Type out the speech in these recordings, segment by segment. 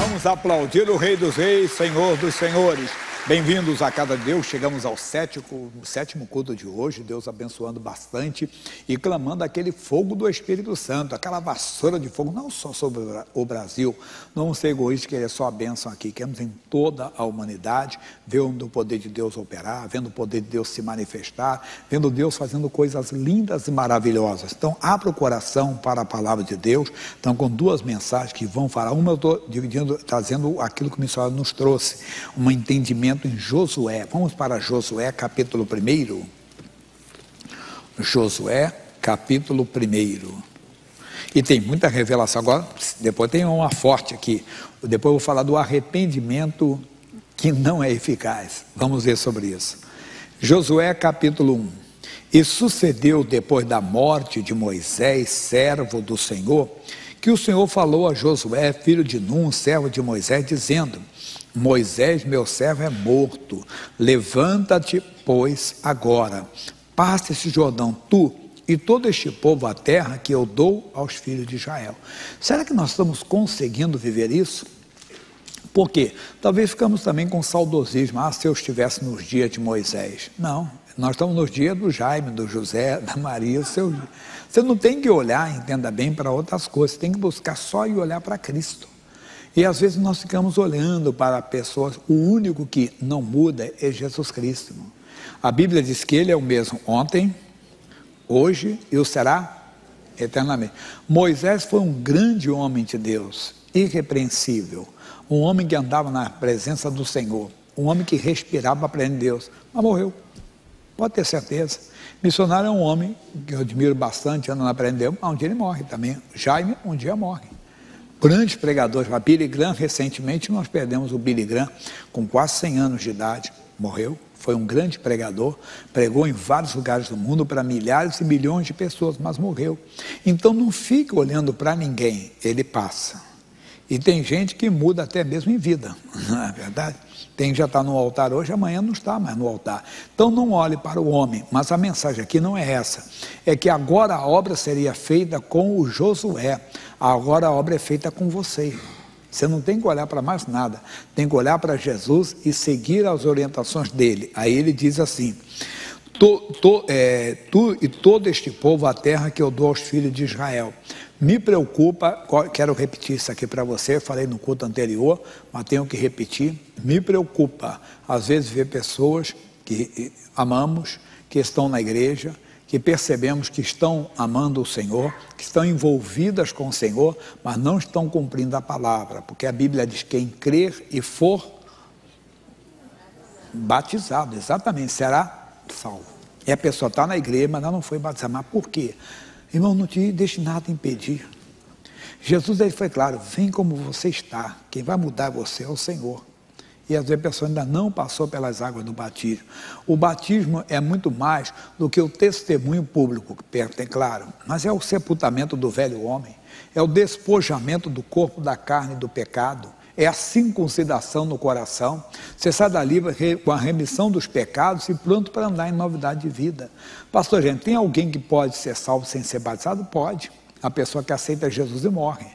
Vamos aplaudir o Rei dos Reis, Senhor dos Senhores. Bem-vindos a Casa de Deus. Chegamos ao sétimo, sétimo culto de hoje. Deus abençoando bastante e clamando aquele fogo do Espírito Santo, aquela vassoura de fogo, não só sobre o Brasil. Não ser egoístas, querer só a bênção aqui. Queremos em toda a humanidade, vendo o poder de Deus operar, vendo o poder de Deus se manifestar, vendo Deus fazendo coisas lindas e maravilhosas. Então, abra o coração para a palavra de Deus. Então, com duas mensagens que vão falar. Uma eu estou dividindo, trazendo aquilo que o missionário nos trouxe, um entendimento em Josué. Vamos para Josué, capítulo 1. Josué, capítulo 1. E tem muita revelação. Agora, depois tem uma forte aqui. Depois eu vou falar do arrependimento que não é eficaz. Vamos ver sobre isso. Josué, capítulo 1. E sucedeu depois da morte de Moisés, servo do Senhor, que o Senhor falou a Josué, filho de Num, servo de Moisés, dizendo: Moisés, meu servo, é morto. Levanta-te, pois, agora. Passa esse Jordão, tu e todo este povo a terra que eu dou aos filhos de Israel. Será que nós estamos conseguindo viver isso? Por quê? Talvez ficamos também com saudosismo. Ah, se eu estivesse nos dias de Moisés. Não, nós estamos nos dias do Jaime, do José, da Maria, seu. Você não tem que olhar, entenda bem, para outras coisas, você tem que buscar só e olhar para Cristo. E às vezes nós ficamos olhando para pessoas, o único que não muda é Jesus Cristo. A Bíblia diz que Ele é o mesmo ontem, hoje e o será eternamente. Moisés foi um grande homem de Deus, irrepreensível, um homem que andava na presença do Senhor, um homem que respirava para Deus, mas morreu. Pode ter certeza. Missionário é um homem que eu admiro bastante, anda na presença de Deus, mas um dia ele morre também. Jaime um dia morre grandes pregadores, a Billy Graham, recentemente nós perdemos o Billy Graham com quase 100 anos de idade, morreu, foi um grande pregador, pregou em vários lugares do mundo para milhares e milhões de pessoas, mas morreu. Então não fique olhando para ninguém, ele passa. E tem gente que muda até mesmo em vida, não é verdade? Tem já está no altar hoje, amanhã não está mais no altar. Então não olhe para o homem, mas a mensagem aqui não é essa. É que agora a obra seria feita com o Josué. Agora a obra é feita com você. Você não tem que olhar para mais nada, tem que olhar para Jesus e seguir as orientações dele. Aí ele diz assim: tu, tu, é, tu e todo este povo, a terra que eu dou aos filhos de Israel. Me preocupa, quero repetir isso aqui para você, falei no culto anterior, mas tenho que repetir. Me preocupa, às vezes, ver pessoas que amamos, que estão na igreja, que percebemos que estão amando o Senhor, que estão envolvidas com o Senhor, mas não estão cumprindo a palavra, porque a Bíblia diz: quem crer e for batizado, exatamente, será salvo. E a pessoa está na igreja, mas ela não foi batizada. Mas por quê? Irmão, não te deixe nada impedir. Jesus aí foi claro: vem como você está, quem vai mudar você é o Senhor e às vezes a pessoa ainda não passou pelas águas do batismo. O batismo é muito mais do que o testemunho público, é claro, mas é o sepultamento do velho homem, é o despojamento do corpo da carne do pecado, é a circuncidação no coração. Você sai dali com a remissão dos pecados e pronto para andar em novidade de vida. Pastor, gente, tem alguém que pode ser salvo sem ser batizado? Pode. A pessoa que aceita Jesus e morre.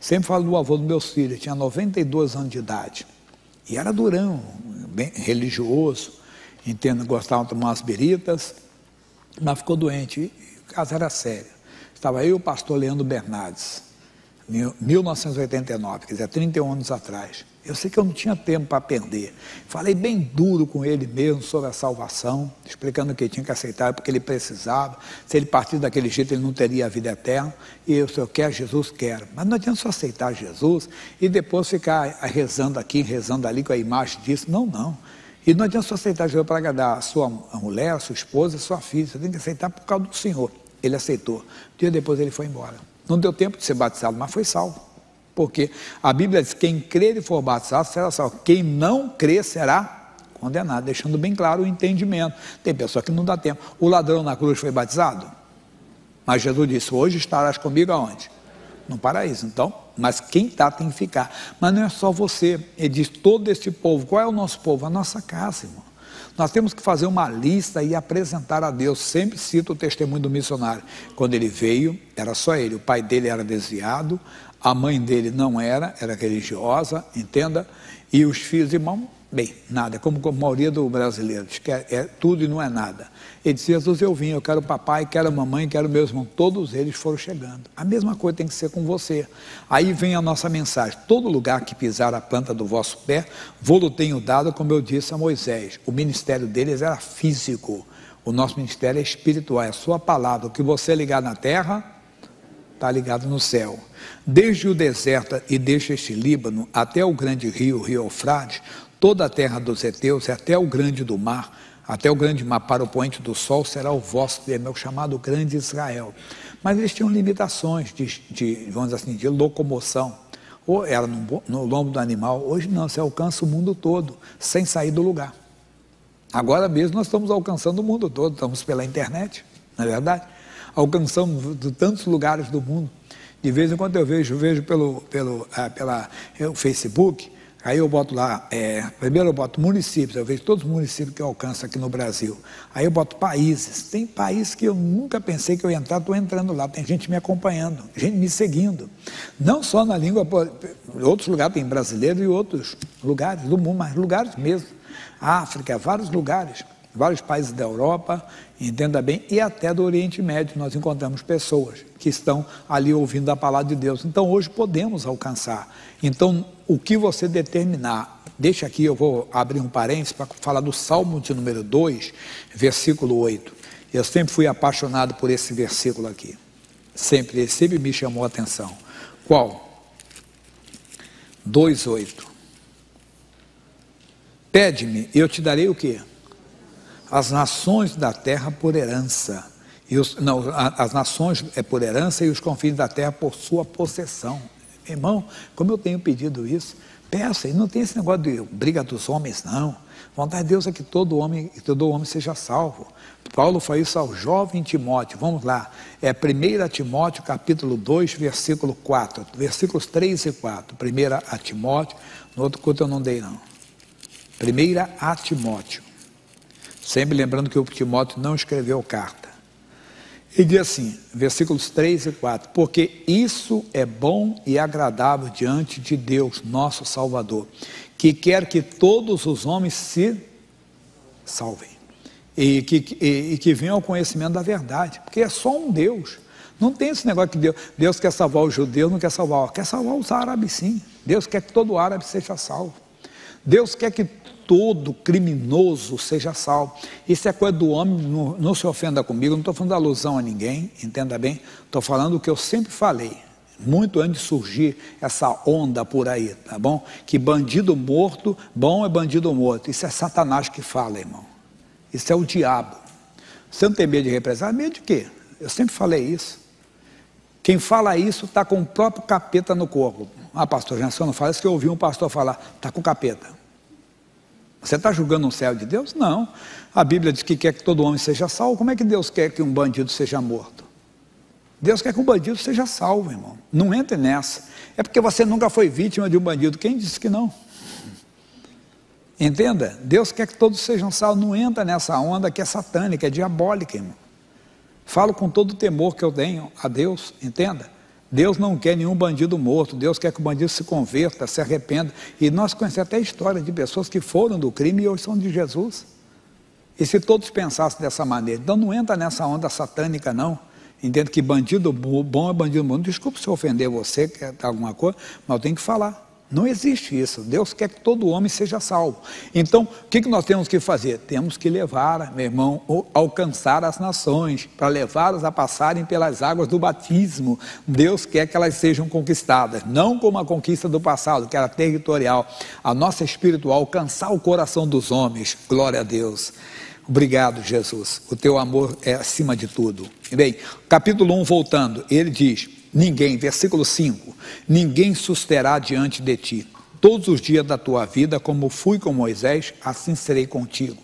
Sempre falo do avô dos meus filhos, tinha 92 anos de idade. E era durão, bem religioso, entendo, gostava de tomar umas beritas, mas ficou doente. E o caso era sério. Estava eu e o pastor Leandro Bernardes, 1989, quer dizer, 31 anos atrás. Eu sei que eu não tinha tempo para perder. Falei bem duro com ele mesmo sobre a salvação, explicando que ele tinha que aceitar porque ele precisava. Se ele partir daquele jeito, ele não teria a vida eterna. E eu, se eu quero Jesus, quero. Mas não adianta só aceitar Jesus e depois ficar rezando aqui, rezando ali com a imagem disso. Não, não. E não adianta só aceitar Jesus para agradar a sua mulher, a sua esposa, a sua filha. Você tem que aceitar por causa do Senhor. Ele aceitou. Um dia depois ele foi embora. Não deu tempo de ser batizado, mas foi salvo. Porque a Bíblia diz: quem crer e for batizado será salvo. Quem não crer será condenado, deixando bem claro o entendimento. Tem pessoa que não dá tempo. O ladrão na cruz foi batizado? Mas Jesus disse: Hoje estarás comigo aonde? No paraíso. Então, mas quem está tem que ficar. Mas não é só você. Ele diz: todo este povo. Qual é o nosso povo? A nossa casa, irmão. Nós temos que fazer uma lista e apresentar a Deus. Sempre cito o testemunho do missionário. Quando ele veio, era só ele. O pai dele era desviado, A mãe dele não era, era religiosa, entenda, e os filhos, irmão, bem, nada, como a maioria do brasileiro, quer é tudo e não é nada. Ele disse, Jesus, eu vim, eu quero papai, quero mamãe, quero meus irmãos. Todos eles foram chegando. A mesma coisa tem que ser com você. Aí vem a nossa mensagem: todo lugar que pisar a planta do vosso pé, vou-lo tenho dado, como eu disse a Moisés. O ministério deles era físico. O nosso ministério é espiritual, é a sua palavra. O que você ligar na terra, está ligado no céu. Desde o deserto e desde este Líbano até o grande rio, o rio Eufrates, toda a terra dos heteus até o grande do mar, até o grande mar para o poente do sol será o vosso termo, chamado grande Israel. Mas eles tinham limitações de, de vamos assim, de locomoção. Ou era no, no lombo do animal, hoje não, você alcança o mundo todo, sem sair do lugar. Agora mesmo nós estamos alcançando o mundo todo, estamos pela internet, não é verdade? Alcançamos de tantos lugares do mundo. De vez em quando eu vejo, vejo pelo, pelo, ah, pela, o Facebook, Aí eu boto lá, é, primeiro eu boto municípios, eu vejo todos os municípios que eu alcanço aqui no Brasil. Aí eu boto países. Tem países que eu nunca pensei que eu ia entrar, estou entrando lá. Tem gente me acompanhando, gente me seguindo. Não só na língua, outros lugares, tem brasileiro e outros lugares do mundo, mas lugares mesmo. África, vários lugares, vários países da Europa, entenda bem, e até do Oriente Médio nós encontramos pessoas que estão ali ouvindo a palavra de Deus. Então hoje podemos alcançar. Então, o que você determinar, deixa aqui, eu vou abrir um parênteses para falar do Salmo de número 2, versículo 8. Eu sempre fui apaixonado por esse versículo aqui. Sempre, sempre me chamou a atenção. Qual? 2,8. Pede-me, eu te darei o quê? As nações da terra por herança. E os, não, as nações é por herança e os confins da terra por sua possessão. Irmão, como eu tenho pedido isso, peça, e não tem esse negócio de briga dos homens, não. Vontade de Deus é que todo homem, que todo homem seja salvo. Paulo foi isso ao jovem Timóteo. Vamos lá. É 1 Timóteo, capítulo 2, versículo 4. Versículos 3 e 4. 1 a Timóteo. No outro culto eu não dei, não. 1 a Timóteo. Sempre lembrando que o Timóteo não escreveu carta. Ele diz assim, versículos 3 e 4: Porque isso é bom e agradável diante de Deus, nosso Salvador, que quer que todos os homens se salvem e que, e, e que venham ao conhecimento da verdade, porque é só um Deus. Não tem esse negócio que Deus, Deus quer salvar os judeus, não quer salvar, quer salvar os árabes sim. Deus quer que todo árabe seja salvo. Deus quer que todo criminoso seja salvo. Isso é coisa do homem, não, não se ofenda comigo, não estou falando alusão a ninguém, entenda bem, estou falando o que eu sempre falei, muito antes de surgir essa onda por aí, tá bom? Que bandido morto, bom é bandido morto. Isso é Satanás que fala, irmão. Isso é o diabo. Você não tem medo de represália? Medo de quê? Eu sempre falei isso. Quem fala isso está com o próprio capeta no corpo. Ah, pastor, já não fala isso que eu ouvi um pastor falar, está com capeta. Você está julgando o céu de Deus? Não. A Bíblia diz que quer que todo homem seja salvo. Como é que Deus quer que um bandido seja morto? Deus quer que um bandido seja salvo, irmão. Não entre nessa. É porque você nunca foi vítima de um bandido. Quem disse que não? Entenda? Deus quer que todos sejam salvos. Não entra nessa onda que é satânica, é diabólica, irmão. Falo com todo o temor que eu tenho a Deus, entenda? Deus não quer nenhum bandido morto, Deus quer que o bandido se converta, se arrependa. E nós conhecemos até a história de pessoas que foram do crime e hoje são de Jesus. E se todos pensassem dessa maneira, então não entra nessa onda satânica, não. Entendo que bandido bom é bandido bom. Desculpe se eu ofender você, quer alguma coisa, mas eu tenho que falar. Não existe isso. Deus quer que todo homem seja salvo. Então, o que nós temos que fazer? Temos que levar, meu irmão, alcançar as nações, para levá-las a passarem pelas águas do batismo. Deus quer que elas sejam conquistadas, não como a conquista do passado, que era territorial. A nossa espiritual, alcançar o coração dos homens. Glória a Deus. Obrigado, Jesus. O teu amor é acima de tudo. Bem, capítulo 1, voltando, ele diz Ninguém, versículo 5: Ninguém susterá diante de ti. Todos os dias da tua vida, como fui com Moisés, assim serei contigo.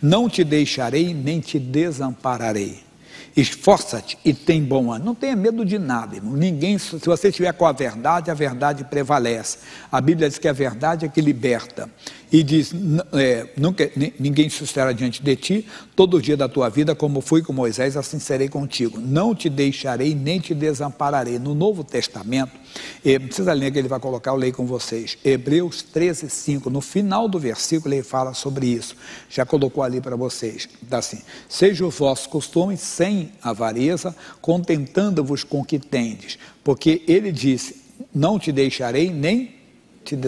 Não te deixarei, nem te desampararei. Esforça-te e tem bom ano. Não tenha medo de nada, irmão. Ninguém, se você estiver com a verdade, a verdade prevalece. A Bíblia diz que a verdade é que liberta. E diz: é, nunca, ninguém suscitará diante de ti, todo o dia da tua vida, como fui com Moisés, assim serei contigo. Não te deixarei nem te desampararei. No Novo Testamento, é, precisa ler que ele vai colocar, eu leio com vocês. Hebreus 13, 5. No final do versículo, ele fala sobre isso. Já colocou ali para vocês. Está assim: Seja o vosso costume sem avareza, contentando-vos com o que tendes. Porque ele disse: Não te deixarei nem te.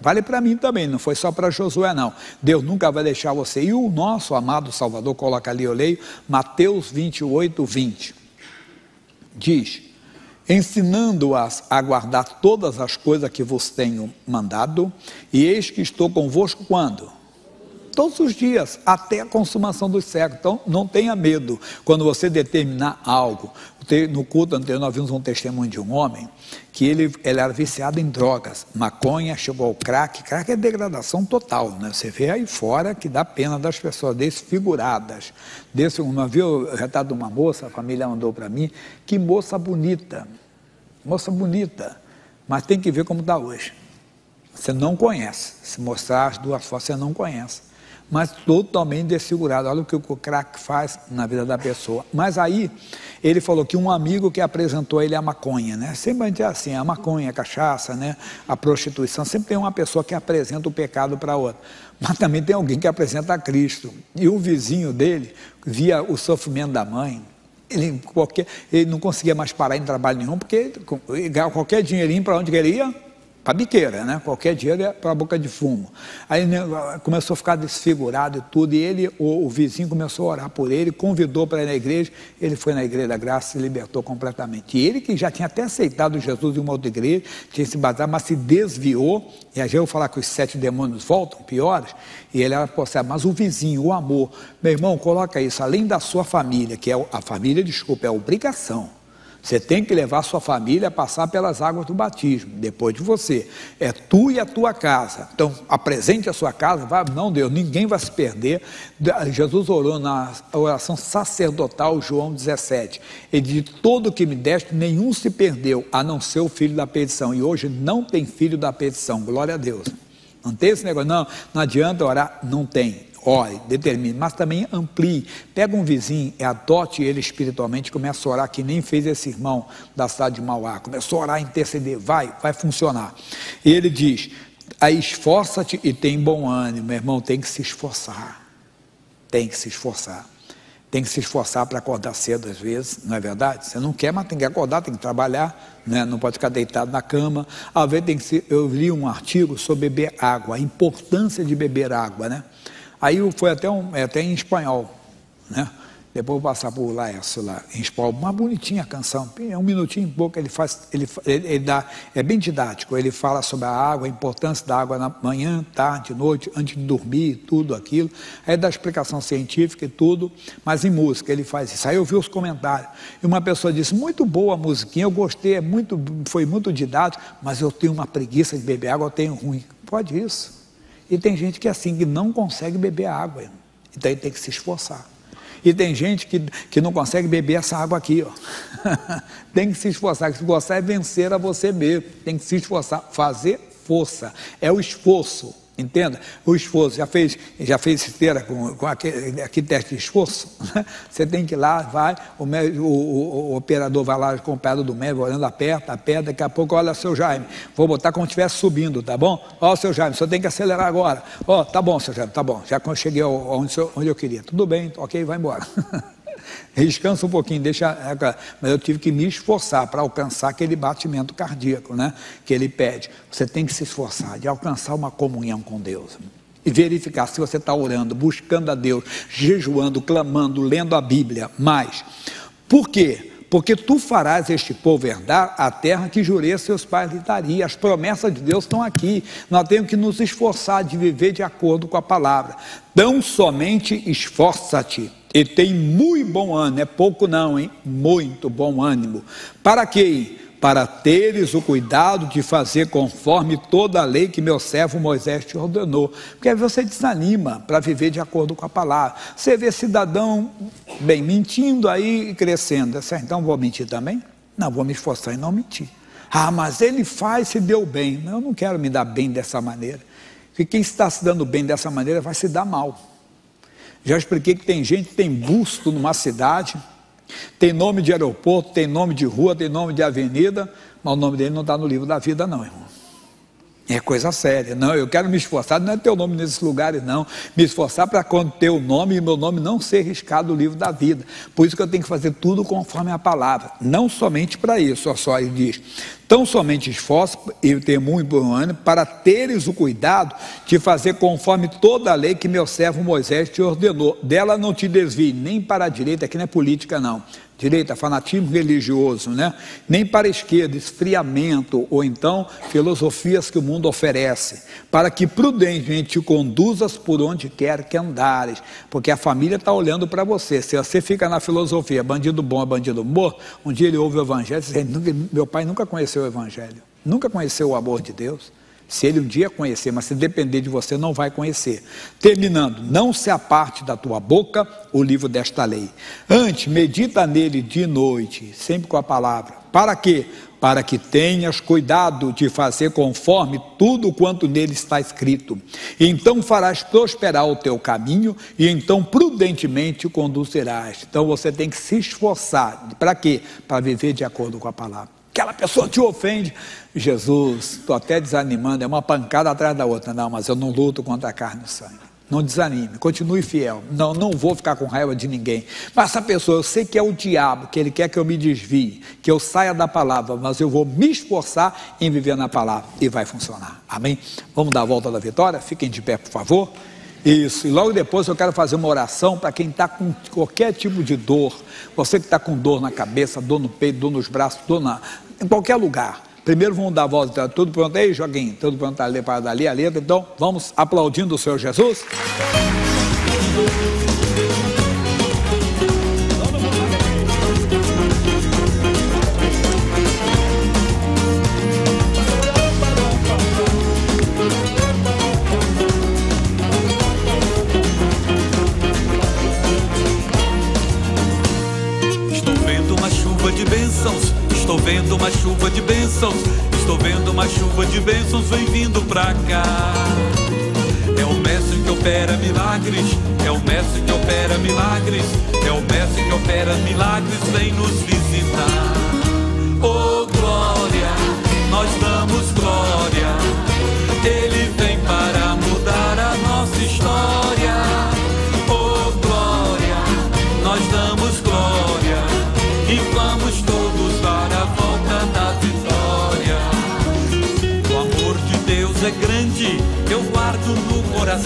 Vale para mim também, não foi só para Josué, não. Deus nunca vai deixar você. E o nosso amado Salvador, coloca ali, eu leio, Mateus 28, 20. Diz: ensinando-as a guardar todas as coisas que vos tenho mandado, e eis que estou convosco quando? Todos os dias, até a consumação dos séculos. Então, não tenha medo quando você determinar algo. No culto anterior, nós vimos um testemunho de um homem que ele, ele era viciado em drogas, maconha, chegou ao crack. Crack é degradação total, né? Você vê aí fora que dá pena das pessoas desfiguradas. Desse, uma viu o retrato de uma moça, a família mandou para mim, que moça bonita, moça bonita, mas tem que ver como está hoje. Você não conhece. Se mostrar as duas fotos, você não conhece mas totalmente desfigurado. Olha o que o crack faz na vida da pessoa. Mas aí ele falou que um amigo que apresentou ele a maconha, né? Sempre é assim, a maconha, a cachaça, né? A prostituição, sempre tem uma pessoa que apresenta o pecado para outra. Mas também tem alguém que apresenta a Cristo. E o vizinho dele via o sofrimento da mãe, ele, qualquer, ele não conseguia mais parar em trabalho nenhum, porque qualquer dinheirinho para onde ele ia, para biqueira, né? Qualquer dia é para boca de fumo. Aí né, começou a ficar desfigurado e tudo, e ele, o, o vizinho começou a orar por ele, convidou para ir na igreja, ele foi na igreja da graça e se libertou completamente. E ele que já tinha até aceitado Jesus em uma outra igreja, tinha se batizado, mas se desviou, e a gente vai falar que os sete demônios voltam, piores, e ele era possuído. Mas o vizinho, o amor, meu irmão, coloca isso, além da sua família, que é a família, desculpa, é a obrigação você tem que levar sua família a passar pelas águas do batismo, depois de você. É tu e a tua casa. Então, apresente a sua casa, vai, não Deus, ninguém vai se perder. Jesus orou na oração sacerdotal, João 17. Ele de todo que me deste, nenhum se perdeu, a não ser o filho da petição. E hoje não tem filho da petição, glória a Deus. Não tem esse negócio, não, não adianta orar, não tem ore, determine, mas também amplie. Pega um vizinho e adote ele espiritualmente, começa a orar, que nem fez esse irmão da cidade de Mauá. Começou a orar, interceder, vai, vai funcionar. E ele diz: aí esforça-te e tem bom ânimo, meu irmão, tem que se esforçar. Tem que se esforçar. Tem que se esforçar para acordar cedo às vezes, não é verdade? Você não quer, mas tem que acordar, tem que trabalhar, né? não pode ficar deitado na cama. Às vezes tem que se, eu li um artigo sobre beber água, a importância de beber água, né? Aí foi até, um, é, até em espanhol, né? Depois vou passar por lá, essa lá, em espanhol, uma bonitinha a canção, é um minutinho e pouco, ele faz, ele, ele, ele, dá, é bem didático, ele fala sobre a água, a importância da água na manhã, tarde, noite, antes de dormir, tudo aquilo, aí dá explicação científica e tudo, mas em música ele faz isso. Aí eu vi os comentários, e uma pessoa disse, muito boa a musiquinha, eu gostei, é muito, foi muito didático, mas eu tenho uma preguiça de beber água, eu tenho ruim. Pode isso. E tem gente que é assim, que não consegue beber água. Então ele tem que se esforçar. E tem gente que, que não consegue beber essa água aqui, ó. tem que se esforçar. Se esforçar é vencer a você mesmo. Tem que se esforçar, fazer força. É o esforço. Entenda? O esforço, já fez, já fez esteira com, com aquele, aquele teste de esforço? Né? Você tem que ir lá, vai, o, médico, o, o, operador vai lá com o pé do médico, olhando, aperta, aperta, daqui a pouco, olha, seu Jaime, vou botar se estivesse subindo, tá bom? Ó, seu Jaime, você tem que acelerar agora. Ó, tá bom, seu Jaime, tá bom, já cheguei onde, onde eu queria. Tudo bem, ok, vai embora. Descansa um pouquinho, deixa. É, mas eu tive que me esforçar para alcançar aquele batimento cardíaco, né? Que ele pede. Você tem que se esforçar de alcançar uma comunhão com Deus. E verificar se você está orando, buscando a Deus, jejuando, clamando, lendo a Bíblia. Mas, por quê? Porque tu farás este povo herdar a terra que jurei a seus pais lhe daria. As promessas de Deus estão aqui. Nós temos que nos esforçar de viver de acordo com a palavra. Tão somente esforça-te e tem muito bom ânimo, é pouco não, hein? Muito bom ânimo. Para quê? Para teres o cuidado de fazer conforme toda a lei que meu servo Moisés te ordenou. Porque aí você desanima para viver de acordo com a palavra. Você vê cidadão, bem, mentindo aí e crescendo. Então vou mentir também? Não, vou me esforçar em não mentir. Ah, mas ele faz se deu bem. Eu não quero me dar bem dessa maneira. que quem está se dando bem dessa maneira vai se dar mal. Já expliquei que tem gente que tem busto numa cidade, tem nome de aeroporto, tem nome de rua, tem nome de avenida, mas o nome dele não está no livro da vida, não, irmão. É coisa séria. Não, eu quero me esforçar, não é ter o nome nesses lugares, não. Me esforçar para quando ter o nome e meu nome não ser riscado do livro da vida. Por isso que eu tenho que fazer tudo conforme a palavra. Não somente para isso, ó, só ele diz. Tão somente esforço e temor bom ânimo para teres o cuidado de fazer conforme toda a lei que meu servo Moisés te ordenou. Dela não te desvie nem para a direita, aqui não é política, não direita, fanatismo religioso, né? nem para a esquerda, esfriamento, ou então filosofias que o mundo oferece, para que prudentemente te conduzas por onde quer que andares, porque a família está olhando para você. Se você fica na filosofia, bandido bom é bandido morto, um dia ele ouve o evangelho diz, meu pai nunca conheceu o evangelho, nunca conheceu o amor de Deus. Se ele um dia conhecer, mas se depender de você, não vai conhecer. Terminando, não se aparte da tua boca o livro desta lei. Antes, medita nele de noite, sempre com a palavra. Para quê? Para que tenhas cuidado de fazer conforme tudo quanto nele está escrito. Então farás prosperar o teu caminho e então prudentemente conduzirás. Então você tem que se esforçar. Para quê? Para viver de acordo com a palavra aquela pessoa te ofende. Jesus, estou até desanimando, é uma pancada atrás da outra. Não, mas eu não luto contra a carne e o sangue. Não desanime, continue fiel. Não, não vou ficar com raiva de ninguém. Mas essa pessoa, eu sei que é o diabo, que ele quer que eu me desvie, que eu saia da palavra, mas eu vou me esforçar em viver na palavra e vai funcionar. Amém? Vamos dar a volta da vitória? Fiquem de pé, por favor. Isso, e logo depois eu quero fazer uma oração para quem está com qualquer tipo de dor. Você que está com dor na cabeça, dor no peito, dor nos braços, dor na, em qualquer lugar. Primeiro vamos dar a volta, tudo pronto aí, Joguinho? Tudo pronto ali para dali a letra. Então vamos aplaudindo o Senhor Jesus. Bênçãos, estou vendo uma chuva de bênçãos, vem vindo pra cá. É o mestre que opera milagres, é o mestre que opera milagres, é o mestre que opera milagres, vem nos visitar.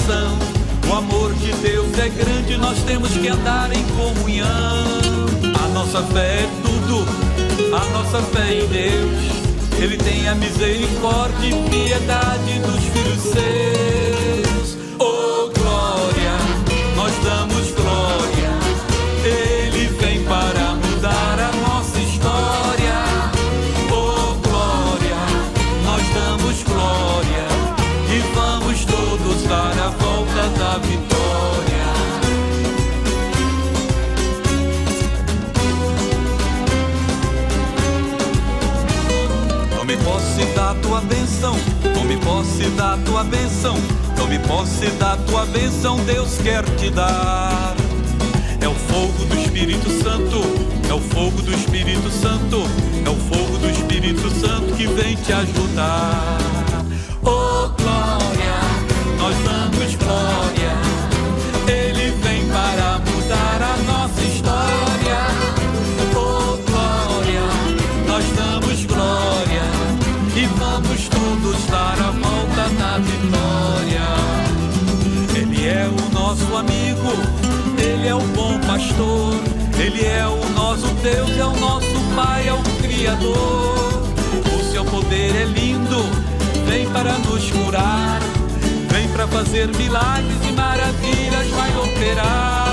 Coração. O amor de Deus é grande, nós temos que andar em comunhão. A nossa fé é tudo, a nossa fé em Deus. Ele tem a misericórdia e piedade dos filhos seus. Da vitória. Tome posse da tua bênção, tome posse da tua bênção, tome posse da tua bênção, Deus quer te dar. É o fogo do Espírito Santo, é o fogo do Espírito Santo, é o fogo do Espírito Santo que vem te ajudar. Oh glória, nós damos glória. Pastor, ele é o nosso Deus, é o nosso Pai, é o Criador. O seu poder é lindo, vem para nos curar, vem para fazer milagres e maravilhas, vai operar.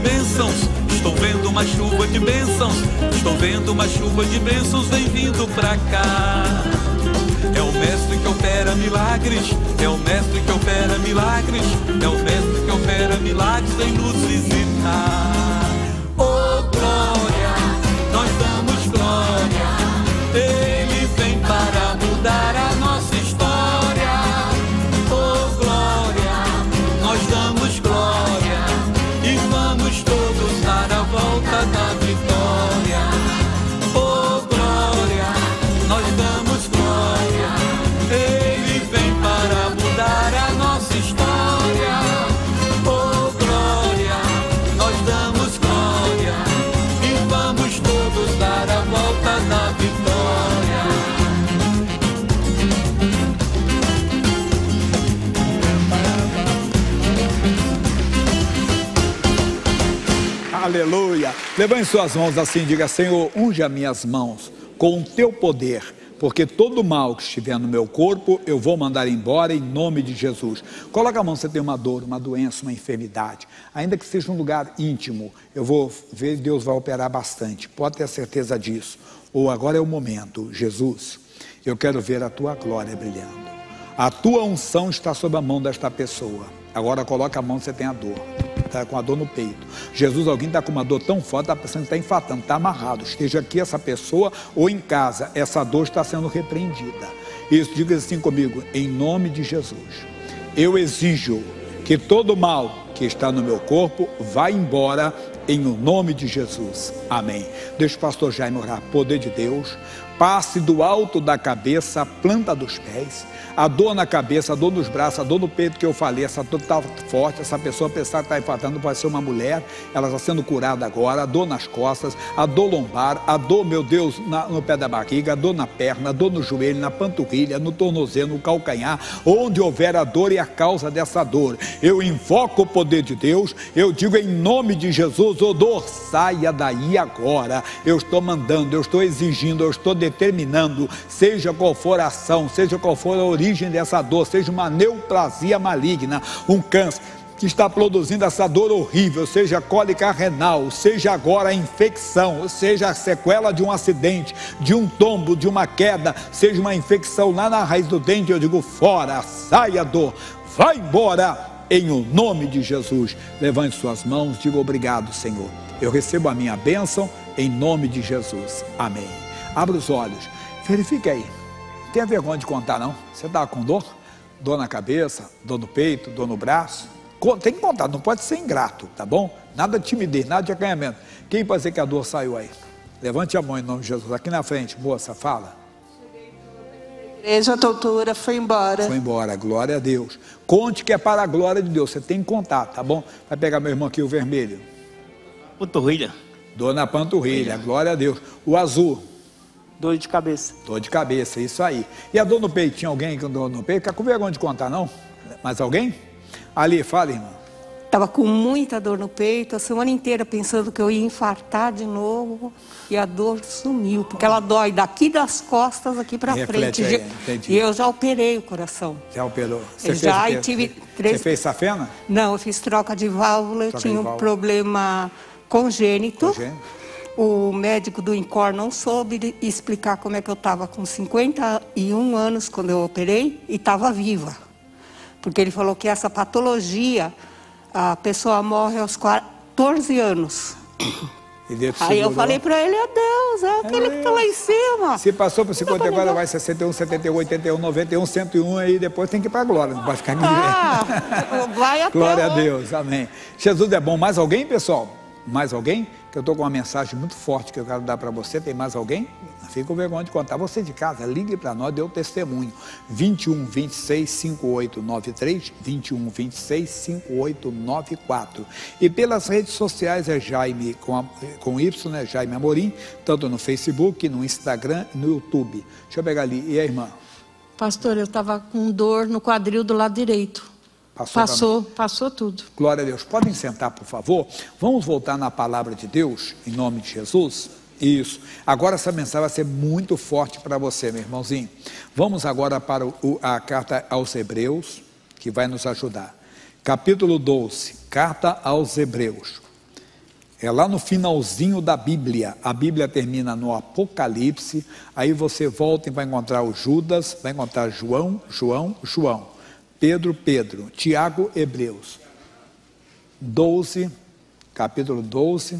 Bênçãos. Estou vendo uma chuva de bênçãos. Estou vendo uma chuva de bênçãos vem vindo pra cá. É o mestre que opera milagres. É o mestre que opera milagres. É o mestre que opera milagres. Vem nos visitar. Levante suas mãos assim, diga: Senhor, unge as minhas mãos com o teu poder, porque todo mal que estiver no meu corpo eu vou mandar embora em nome de Jesus. Coloca a mão, você tem uma dor, uma doença, uma enfermidade, ainda que seja um lugar íntimo, eu vou ver, Deus vai operar bastante, pode ter certeza disso. Ou agora é o momento, Jesus, eu quero ver a tua glória brilhando. A tua unção está sob a mão desta pessoa. Agora coloca a mão, você tem a dor. Está com a dor no peito. Jesus, alguém está com uma dor tão forte, está pensando que está infartando, está amarrado. Esteja aqui essa pessoa ou em casa, essa dor está sendo repreendida. Isso, diga assim comigo, em nome de Jesus. Eu exijo que todo mal que está no meu corpo vá embora em o nome de Jesus. Amém. Deixa o pastor Jaime orar. Poder de Deus, passe do alto da cabeça à planta dos pés. A dor na cabeça, a dor nos braços, a dor no peito que eu falei, essa dor está forte, essa pessoa pensar que está infartando, pode ser uma mulher, ela está sendo curada agora, a dor nas costas, a dor lombar, a dor, meu Deus, na- no pé da barriga, a dor na perna, a dor no joelho, na panturrilha, no tornozelo, no calcanhar, onde houver a dor e a causa dessa dor. Eu invoco o poder de Deus, eu digo em nome de Jesus, ô dor, saia daí agora. Eu estou mandando, eu estou exigindo, eu estou determinando, seja qual for a ação, seja qual for a origem dessa dor, seja uma neoplasia maligna, um câncer que está produzindo essa dor horrível, seja cólica renal, seja agora a infecção, seja a sequela de um acidente, de um tombo, de uma queda, seja uma infecção lá na raiz do dente, eu digo fora, saia dor, vai embora em o nome de Jesus. Levante suas mãos, diga obrigado, Senhor. Eu recebo a minha bênção em nome de Jesus. Amém. Abra os olhos, verifique aí. Tenha vergonha de contar, não? Você está com dor? Dor na cabeça, dor no peito, dor no braço? Tem que contar, não pode ser ingrato, tá bom? Nada de timidez, nada de acanhamento. Quem pode dizer que a dor saiu aí? Levante a mão em nome de Jesus. Aqui na frente, moça, fala. Igreja, a doutora foi embora. Foi embora, glória a Deus. Conte que é para a glória de Deus. Você tem que contar, tá bom? Vai pegar meu irmão aqui, o vermelho. Panturrilha, Dor na panturrilha, glória a Deus. O azul, dor de cabeça. dor de cabeça, isso aí. E a dor no peito? Tinha alguém com dor no peito? Fica com vergonha de contar, não? Mais alguém? Ali, fala, irmão. Estava com muita dor no peito, a semana inteira pensando que eu ia infartar de novo. E a dor sumiu, porque ela dói daqui das costas aqui para frente. aí, Já- entendi. E eu já operei o coração. Já operou? Já, o quê? e tive Você três- fez safena? Não, eu fiz troca de válvula, eu Troca de tinha um válvula. problema congênito. Congênito. O médico do INCOR não soube explicar como é que eu estava com 51 anos quando eu operei e estava viva. Porque ele falou que essa patologia, a pessoa morre aos 14 anos. Deus Aí eu falei para ele, adeus, é aquele que está lá em cima. Se passou por 50 Não, agora vai 61, 71, 81, 91, 101 aí depois tem que ir para a glória, não pode ficar aqui. Ah, vai até Glória a. Deus, amém. Jesus é bom. Mais alguém, pessoal? Mais alguém? Que eu estou com uma mensagem muito forte que eu quero dar para você. Tem mais alguém? Fique com vergonha de contar. Você de casa, ligue para nós, dê o testemunho. 21 26 5893, 21 26 5894. E pelas redes sociais é Jaime com, a, com Y, né? Jaime Amorim, tanto no Facebook, no Instagram no YouTube. Deixa eu pegar ali. E a irmã? Pastor, eu estava com dor no quadril do lado direito. Passou Passou, passou tudo. Glória a Deus. Podem sentar, por favor? Vamos voltar na palavra de Deus, em nome de Jesus? Isso. Agora essa mensagem vai ser muito forte para você, meu irmãozinho. Vamos agora para o- a carta aos Hebreus, que vai nos ajudar. capítulo 12, carta aos Hebreus. É lá no finalzinho da Bíblia. A Bíblia termina no Apocalipse. Aí você volta e vai encontrar o Judas, vai encontrar João, João, João, Pedro, Pedro, Tiago, Hebreus. 12, capítulo 12,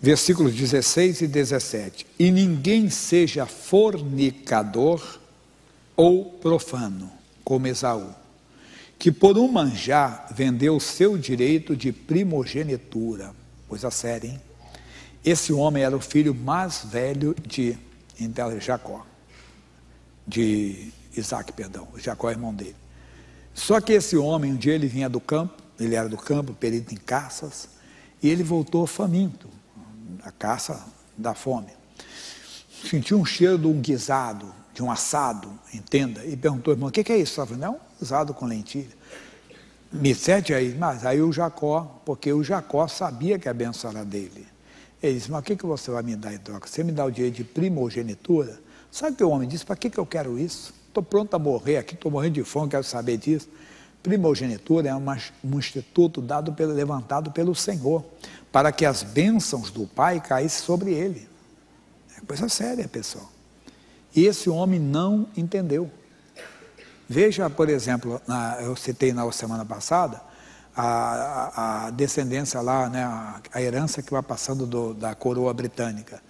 versículos 16 e 17. E ninguém seja fornicador ou profano, como Esaú que por um manjar vendeu seu direito de primogenitura. Coisa séria, hein? Esse homem era o filho mais velho de então, Jacó, de Isaac, perdão, Jacó é irmão dele. Só que esse homem, um dia ele vinha do campo, ele era do campo, perito em caças, e ele voltou faminto, a caça da fome. Sentiu um cheiro de um guisado, de um assado, entenda, e perguntou, irmão, o que, é isso? Ele falou, não, usado com lentilha. Me sete aí, mas aí o Jacó, porque o Jacó sabia que a benção era dele. Ele disse, mas o que, que você vai me dar em troca? Você me dá o direito de primogenitura? Sabe o que o homem disse? Para que, que eu quero isso? Estou pronto a morrer aqui, estou morrendo de fome, quero saber disso. Primogenitura é uma, um instituto dado pelo, levantado pelo Senhor, para que as bênçãos do Pai caíssem sobre ele. É coisa séria, pessoal. E esse homem não entendeu. Veja, por exemplo, na, eu citei na semana passada, a, a, a descendência lá, né, a, a, herança que vai passando do, da coroa britânica.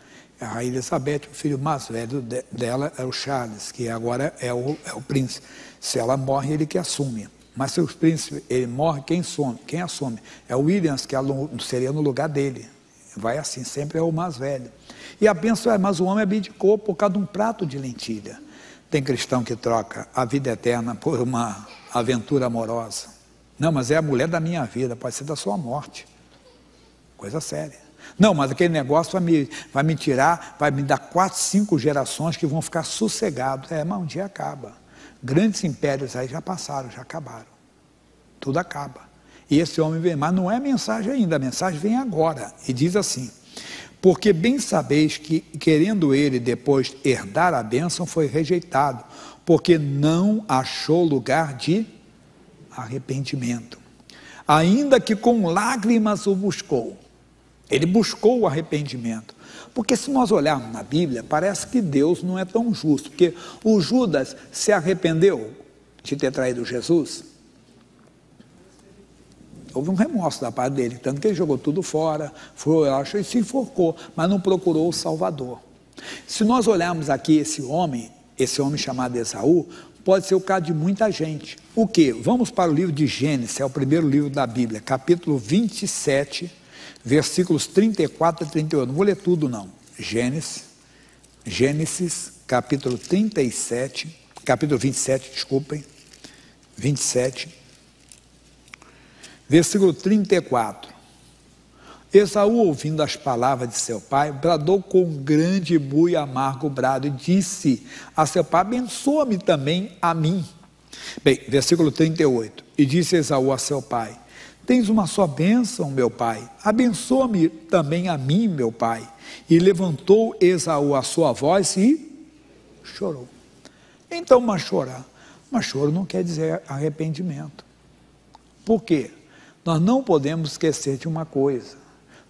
A rainha Elizabeth, o filho mais velho de, dela é o Charles, que agora é o, é o príncipe. Se ela morre, ele que assume. Mas se o príncipe ele morre, quem assume? Quem assume? É o Williams, que seria no lugar dele. Vai assim, sempre é o mais velho. E a bênção é, mas o homem abdicou por causa de um prato de lentilha. Tem cristão que troca a vida eterna por uma aventura amorosa. Não, mas é a mulher da minha vida, pode ser da sua morte. Coisa séria. Não, mas aquele negócio vai me, vai me tirar, vai me dar quatro, cinco gerações que vão ficar sossegados. É, mas um dia acaba. Grandes impérios aí já passaram, já acabaram. Tudo acaba. E esse homem vem, mas não é mensagem ainda, a mensagem vem agora. E diz assim: Porque bem sabeis que, querendo ele depois herdar a bênção, foi rejeitado, porque não achou lugar de arrependimento. Ainda que com lágrimas o buscou. Ele buscou o arrependimento. Porque se nós olharmos na Bíblia, parece que Deus não é tão justo. Porque o Judas se arrependeu de ter traído Jesus. Houve um remorso da parte dele, tanto que ele jogou tudo fora, foi, eu acho, e se enforcou, mas não procurou o Salvador. Se nós olharmos aqui esse homem, esse homem chamado Esaú, pode ser o caso de muita gente. O que? Vamos para o livro de Gênesis, é o primeiro livro da Bíblia, capítulo 27, versículos 34 a 38. Não vou ler tudo, não. Gênesis, Gênesis, capítulo 37, capítulo 27, desculpem, 27, Versículo 34. Esaú, ouvindo as palavras de seu pai, bradou com grande e amargo brado e disse a seu pai: Abençoa-me também a mim. Bem, versículo 38. E disse Esaú a seu pai: Tens uma só bênção, meu pai. Abençoa-me também a mim, meu pai. E levantou Esaú a sua voz e chorou. Então, mas chorar. Mas choro não quer dizer arrependimento. Por quê? Nós não podemos esquecer de uma coisa: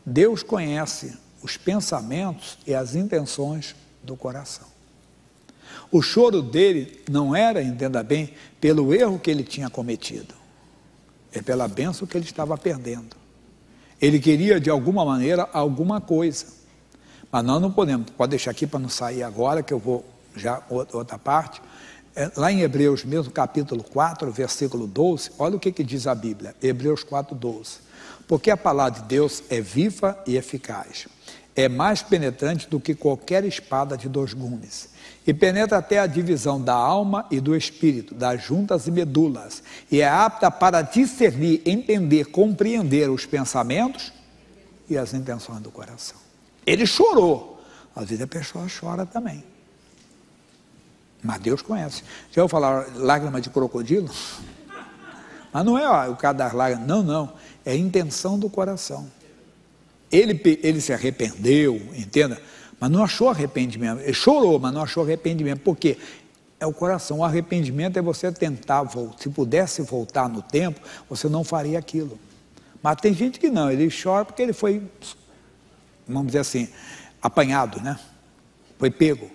Deus conhece os pensamentos e as intenções do coração. O choro dele não era, entenda bem, pelo erro que ele tinha cometido, é pela benção que ele estava perdendo. Ele queria, de alguma maneira, alguma coisa. Mas nós não podemos, pode deixar aqui para não sair agora, que eu vou já outra parte. É, lá em Hebreus mesmo, capítulo 4, versículo 12, olha o que, que diz a Bíblia, Hebreus 4, 12. Porque a palavra de Deus é viva e eficaz, é mais penetrante do que qualquer espada de dois gumes, e penetra até a divisão da alma e do espírito, das juntas e medulas, e é apta para discernir, entender, compreender os pensamentos e as intenções do coração. Ele chorou, às vezes a pessoa chora também. Mas Deus conhece. Já ouviu falar lágrima de crocodilo? Mas não é ó, o cara das lágrimas, não, não. É a intenção do coração. Ele, ele se arrependeu, entenda? Mas não achou arrependimento. Ele chorou, mas não achou arrependimento. Por quê? é o coração. O arrependimento é você tentar, se pudesse voltar no tempo, você não faria aquilo. Mas tem gente que não, ele chora porque ele foi, vamos dizer assim, apanhado, né? Foi pego.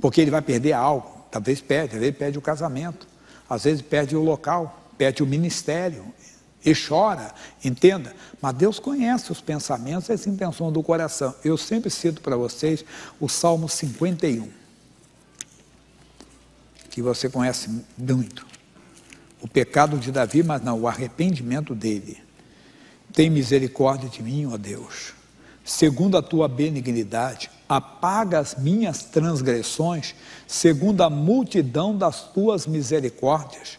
Porque ele vai perder algo. Talvez perde, às vezes perde o casamento, às vezes perde o local, perde o ministério. E chora, entenda. Mas Deus conhece os pensamentos e as intenções do coração. Eu sempre cito para vocês o Salmo 51, que você conhece muito. O pecado de Davi, mas não, o arrependimento dele. Tem misericórdia de mim, ó Deus. Segundo a tua benignidade, apaga as minhas transgressões, segundo a multidão das tuas misericórdias.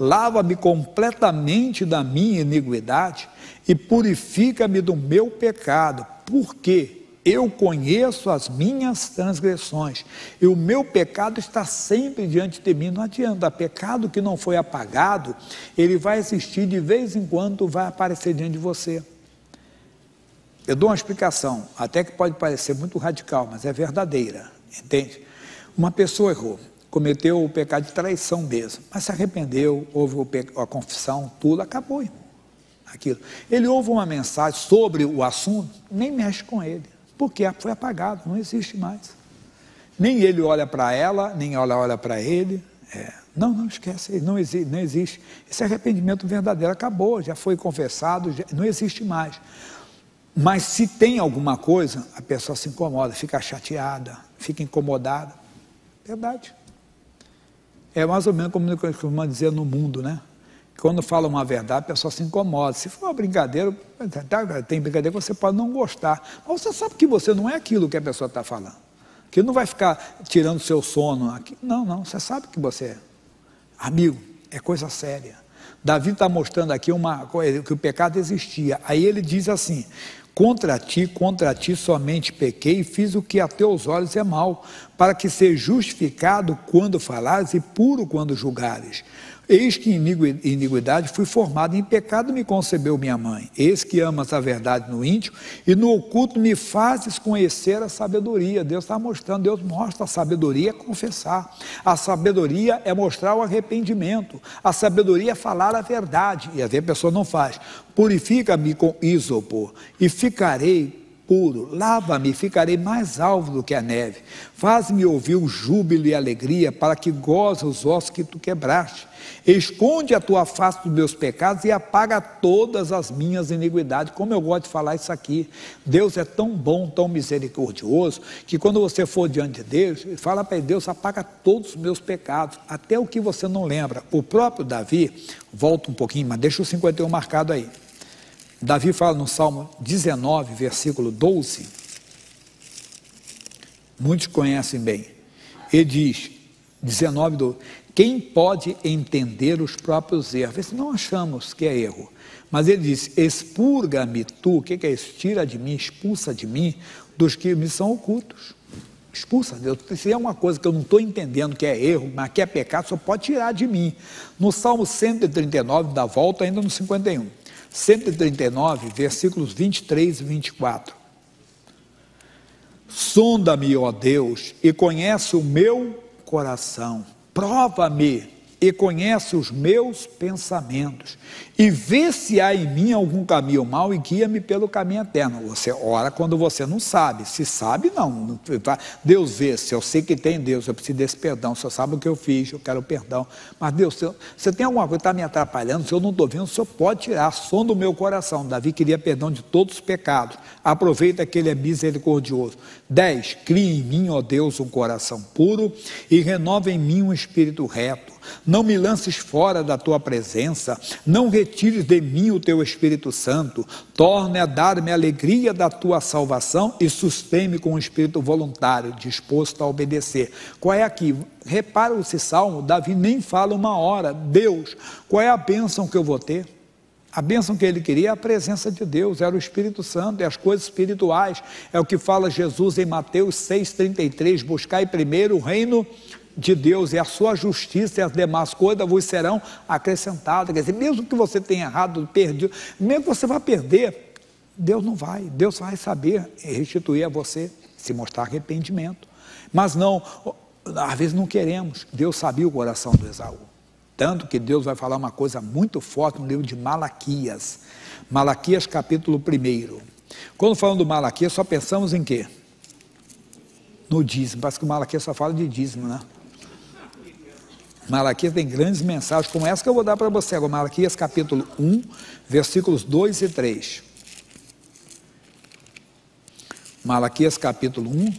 Lava-me completamente da minha iniquidade e purifica-me do meu pecado, porque eu conheço as minhas transgressões e o meu pecado está sempre diante de mim. Não adianta, pecado que não foi apagado, ele vai existir de vez em quando, vai aparecer diante de você. Eu dou uma explicação, até que pode parecer muito radical, mas é verdadeira, entende? Uma pessoa errou, cometeu o pecado de traição mesmo, mas se arrependeu, houve a confissão, tudo acabou, irmão. Aquilo. Ele ouve uma mensagem sobre o assunto, nem mexe com ele porque foi apagado, não existe mais. Nem ele olha para ela, nem ela olha para ele. É, não, não esquece, não existe, não existe. Esse arrependimento verdadeiro acabou, já foi confessado, já, não existe mais. Mas se tem alguma coisa, a pessoa se incomoda, fica chateada, fica incomodada. Verdade. É mais ou menos como eu costumo dizer no mundo, né? Quando fala uma verdade, a pessoa se incomoda. Se for uma brincadeira, tá, tem brincadeira que você pode não gostar. Mas você sabe que você não é aquilo que a pessoa está falando. Que não vai ficar tirando seu sono. Aqui. Não, não, você sabe que você é. Amigo, é coisa séria. Davi está mostrando aqui uma, que o pecado existia. Aí ele diz assim: Contra ti, contra ti somente pequei e fiz o que a teus olhos é mal, para que seja justificado quando falares e puro quando julgares. Eis que em iniquidade fui formado, em pecado me concebeu minha mãe. Eis que amas a verdade no íntimo e no oculto me fazes conhecer a sabedoria. Deus está mostrando, Deus mostra a sabedoria é confessar. A sabedoria é mostrar o arrependimento. A sabedoria é falar a verdade. E às vezes a pessoa não faz. Purifica-me com isopo e ficarei puro, lava-me, ficarei mais alvo do que a neve. Faz-me ouvir o júbilo e a alegria, para que goze os ossos que tu quebraste. Esconde a tua face dos meus pecados e apaga todas as minhas iniquidades. Como eu gosto de falar isso aqui. Deus é tão bom, tão misericordioso, que quando você for diante de Deus, fala para Deus, apaga todos os meus pecados, até o que você não lembra. O próprio Davi, volta um pouquinho, mas deixa o 51 marcado aí. Davi fala no Salmo 19, versículo 12. Muitos conhecem bem. Ele diz, 19, 12: Quem pode entender os próprios erros? Não achamos que é erro. Mas ele diz: Expurga-me tu, o que é isso? Tira de mim, expulsa de mim dos que me são ocultos. Expulsa Deus. Se é uma coisa que eu não estou entendendo que é erro, mas que é pecado, só pode tirar de mim. No Salmo 139, da volta, ainda no 51. 139, versículos 23 e 24. Sonda-me, ó Deus, e conhece o meu coração. Prova-me e conhece os meus pensamentos, e vê se há em mim algum caminho mau e guia-me pelo caminho eterno. Você ora quando você não sabe, se sabe, não. Deus vê, se eu sei que tem Deus, eu preciso desse perdão, se eu sabe o que eu fiz, eu quero perdão. Mas Deus, se eu, você tem alguma coisa que está me atrapalhando, se eu não estou vendo, o Senhor pode tirar, som do meu coração. Davi queria perdão de todos os pecados, aproveita que ele é misericordioso. 10. Cria em mim, ó Deus, um coração puro e renova em mim um espírito reto não me lances fora da tua presença, não retires de mim o teu Espírito Santo, torne a dar-me a alegria da tua salvação e sustém-me com um espírito voluntário, disposto a obedecer. Qual é aqui? Repara esse salmo, Davi nem fala uma hora. Deus, qual é a bênção que eu vou ter? A bênção que ele queria é a presença de Deus, era o Espírito Santo, é as coisas espirituais, é o que fala Jesus em Mateus 6,33: buscai primeiro o reino de Deus e a sua justiça e as demais coisas vos serão acrescentadas. Quer dizer, mesmo que você tenha errado, perdido, mesmo que você vá perder, Deus não vai, Deus vai saber restituir a você, se mostrar arrependimento. Mas não, às vezes não queremos. Deus sabia o coração do Esaú. Tanto que Deus vai falar uma coisa muito forte no livro de Malaquias. Malaquias capítulo 1. Quando falamos do Malaquias, só pensamos em quê? No dízimo. Parece que o Malaquias só fala de dízimo, né? Malaquias tem grandes mensagens, como essa que eu vou dar para você agora. Malaquias capítulo 1, versículos 2 e 3. Malaquias capítulo 1,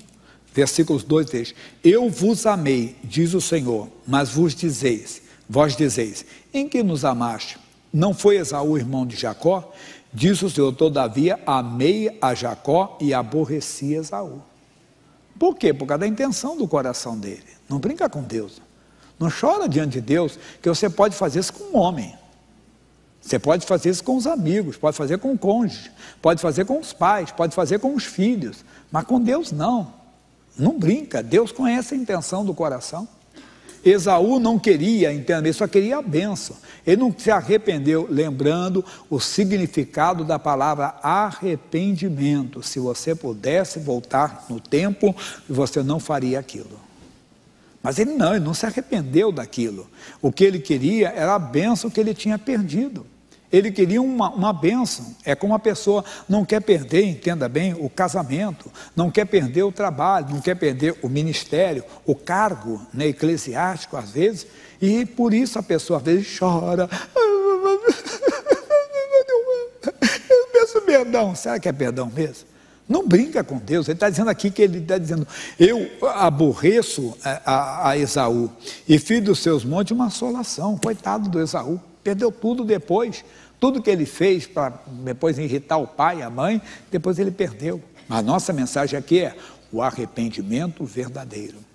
versículos 2 e 3. Eu vos amei, diz o Senhor, mas vos dizeis, vós dizeis, em que nos amaste? Não foi Esaú irmão de Jacó? Diz o Senhor, todavia amei a Jacó e aborreci Esaú. Por quê? Por causa da intenção do coração dele. Não brinca com Deus. Não chora diante de Deus, que você pode fazer isso com um homem. Você pode fazer isso com os amigos, pode fazer com o cônjuge, pode fazer com os pais, pode fazer com os filhos, mas com Deus não. Não brinca, Deus conhece a intenção do coração. Esaú não queria, entender, ele só queria a bênção. Ele não se arrependeu, lembrando o significado da palavra arrependimento. Se você pudesse voltar no tempo, você não faria aquilo. Mas ele não, ele não se arrependeu daquilo. O que ele queria era a bênção que ele tinha perdido. Ele queria uma, uma bênção. É como uma pessoa não quer perder, entenda bem, o casamento, não quer perder o trabalho, não quer perder o ministério, o cargo né, eclesiástico, às vezes, e por isso a pessoa às vezes chora. Eu peço perdão. Será que é perdão mesmo? Não brinca com Deus. Ele está dizendo aqui que ele está dizendo: Eu aborreço a, a, Esaú e fiz dos seus montes uma assolação. Coitado do Esaú. Perdeu tudo depois. Tudo que ele fez para depois irritar o pai e a mãe, depois ele perdeu. A nossa mensagem aqui é o arrependimento verdadeiro.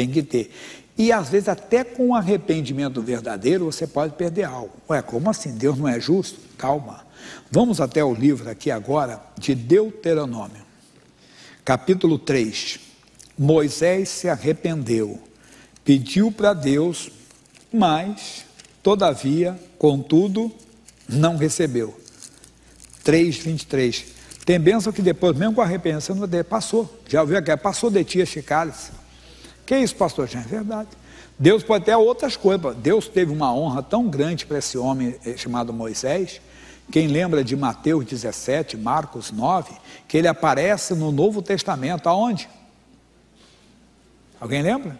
Tem que ter. E às vezes, até com arrependimento verdadeiro, você pode perder algo. Ué, como assim? Deus não é justo? Calma. Vamos até o livro aqui agora de Deuteronômio, capítulo 3. Moisés se arrependeu, pediu para Deus, mas, todavia, contudo, não recebeu. 3,23. Tem bênção que depois, mesmo com arrependimento, não passou. Já ouviu aqui? Passou de ti este cálice. Que isso, pastor? É verdade. Deus pode ter outras coisas. Deus teve uma honra tão grande para esse homem eh, chamado Moisés. Quem lembra de Mateus 17, Marcos 9, que ele aparece no Novo Testamento, aonde? Alguém lembra?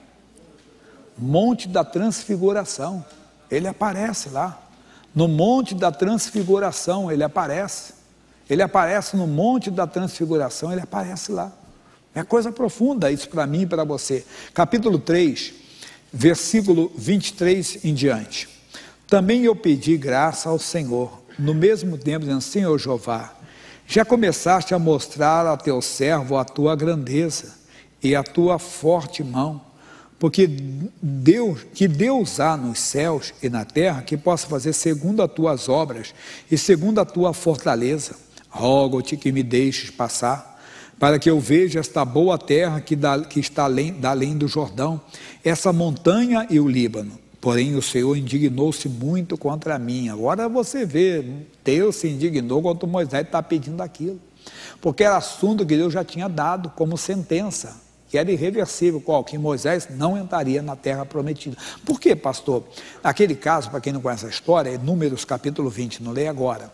Monte da Transfiguração. Ele aparece lá. No Monte da Transfiguração ele aparece. Ele aparece no Monte da Transfiguração, ele aparece lá. É coisa profunda isso para mim e para você. Capítulo 3, versículo 23 em diante. Também eu pedi graça ao Senhor, no mesmo tempo dizendo, Senhor Jeová, já começaste a mostrar a teu servo a tua grandeza e a tua forte mão porque Deus, que Deus há nos céus e na terra que possa fazer segundo as tuas obras e segundo a tua fortaleza. Rogo-te que me deixes passar, para que eu veja esta boa terra que, dá, que está além, além do Jordão, essa montanha e o Líbano. Porém, o Senhor indignou-se muito contra mim. Agora você vê, Deus se indignou quando Moisés está pedindo aquilo. Porque era assunto que Deus já tinha dado como sentença que era irreversível, qual que Moisés não entraria na terra prometida. Por quê, pastor? Naquele caso, para quem não conhece a história, é Números capítulo 20, não leia agora.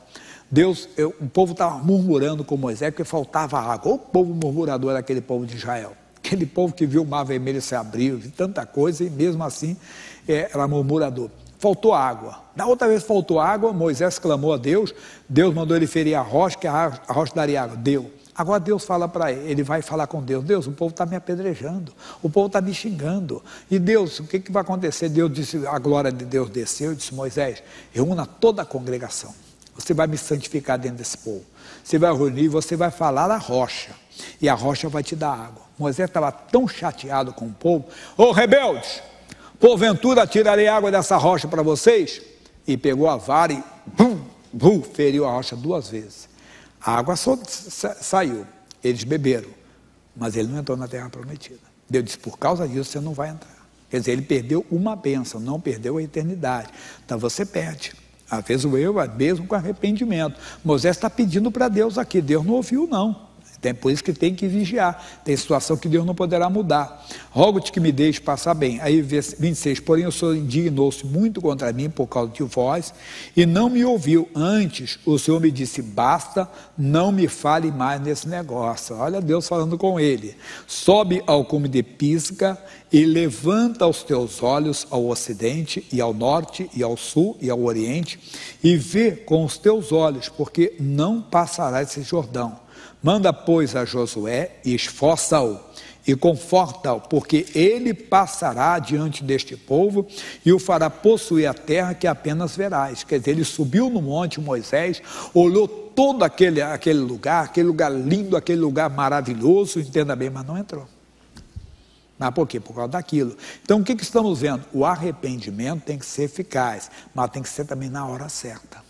Deus, eu, o povo estava murmurando com Moisés porque faltava água. O povo murmurador era aquele povo de Israel. Aquele povo que viu o mar vermelho se abrir, e tanta coisa, e mesmo assim é, era murmurador. Faltou água. Da outra vez faltou água, Moisés clamou a Deus, Deus mandou ele ferir a rocha, que a rocha daria água. Deu. Agora Deus fala para ele, ele vai falar com Deus, Deus, o povo está me apedrejando, o povo está me xingando. E Deus, o que, que vai acontecer? Deus disse, a glória de Deus desceu e disse, Moisés, reúna toda a congregação. Você vai me santificar dentro desse povo. Você vai reunir, você vai falar a rocha. E a rocha vai te dar água. Moisés estava tão chateado com o povo. Ô rebeldes, porventura tirarei água dessa rocha para vocês? E pegou a vara e bum, bum, feriu a rocha duas vezes. A água só saiu, eles beberam, mas ele não entrou na terra prometida. Deus disse: por causa disso você não vai entrar. Quer dizer, ele perdeu uma bênção, não perdeu a eternidade. Então você perde. Às vezes o erro mesmo com arrependimento. Moisés está pedindo para Deus aqui, Deus não ouviu, não. Tem, por isso que tem que vigiar. Tem situação que Deus não poderá mudar. Rogo-te que me deixe passar bem. Aí, 26. Porém, o Senhor indignou-se muito contra mim por causa de vós e não me ouviu. Antes, o Senhor me disse: basta, não me fale mais nesse negócio. Olha Deus falando com ele. Sobe ao cume de Pisga e levanta os teus olhos ao ocidente e ao norte e ao sul e ao oriente e vê com os teus olhos, porque não passará esse Jordão Manda, pois, a Josué e esforça-o e conforta-o, porque ele passará diante deste povo e o fará possuir a terra que apenas verás. Quer dizer, ele subiu no monte Moisés, olhou todo aquele, aquele lugar, aquele lugar lindo, aquele lugar maravilhoso, entenda bem, mas não entrou. Mas por quê? Por causa daquilo. Então o que, que estamos vendo? O arrependimento tem que ser eficaz, mas tem que ser também na hora certa.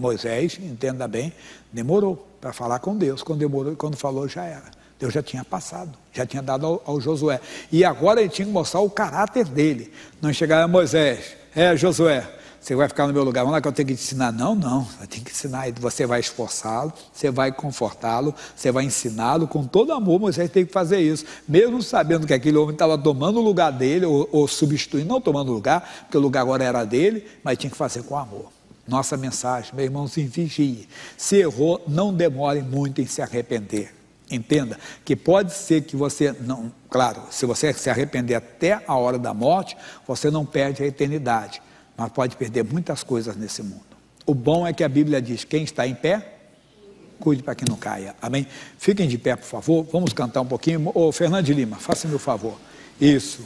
Moisés, entenda bem, demorou para falar com Deus. Quando demorou, quando falou, já era. Deus já tinha passado, já tinha dado ao, ao, Josué. E agora ele tinha que mostrar o caráter dele. Não chegar a Moisés, é Josué, você vai ficar no meu lugar, vamos lá que eu tenho que te ensinar. Não, não, tem que ensinar. Você vai esforçá-lo, você vai confortá-lo, você vai ensiná-lo com todo amor. Moisés tem que fazer isso, mesmo sabendo que aquele homem estava tomando o lugar dele, ou, ou substituindo, não tomando o lugar, porque o lugar agora era dele, mas tinha que fazer com amor. Nossa mensagem, meu irmão, se vigie. Se errou, não demore muito em se arrepender. Entenda que pode ser que você não, claro, se você se arrepender até a hora da morte, você não perde a eternidade, mas pode perder muitas coisas nesse mundo. O bom é que a Bíblia diz: quem está em pé, cuide para que não caia. Amém? Fiquem de pé, por favor. Vamos cantar um pouquinho. Ô, Fernando de Lima, faça-me o favor. Isso.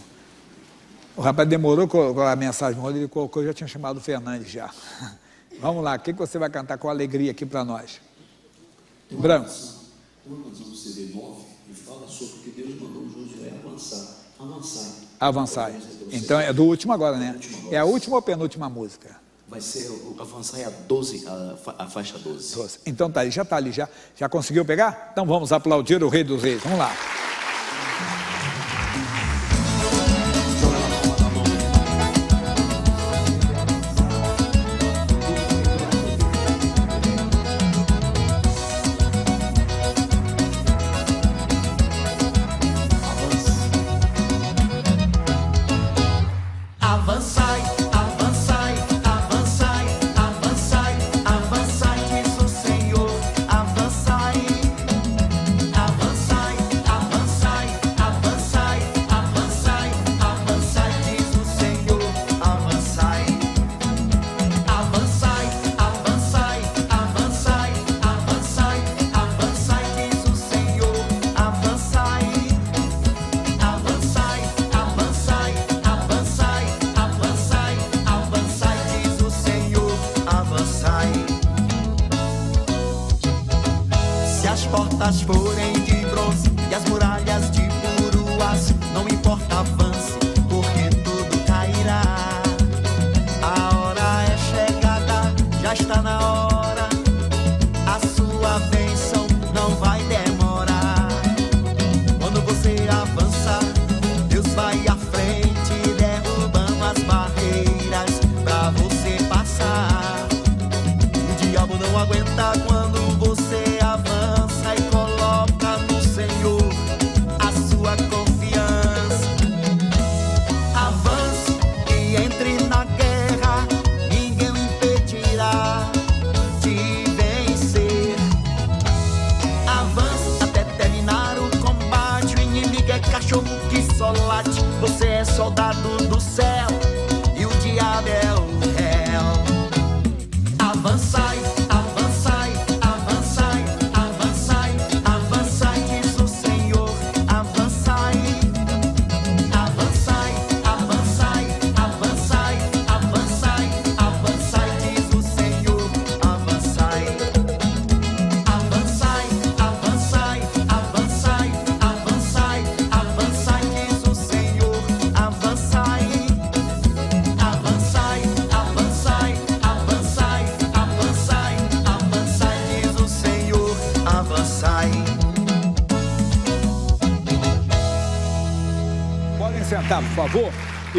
O rapaz demorou com a mensagem, ele colocou, eu já tinha chamado o Fernandes já. Vamos lá, o que você vai cantar com alegria aqui para nós? Branco. Uma canção do CD 9 e fala sobre o que Deus mandou Josué avançar. Avançar. Avançar. Então é do último agora, né? É a última ou penúltima música? Vai ser o avançar é a 12, a, a faixa 12. 12. Então tá ali, já tá ali, já, já conseguiu pegar? Então vamos aplaudir o Rei dos Reis. Vamos lá.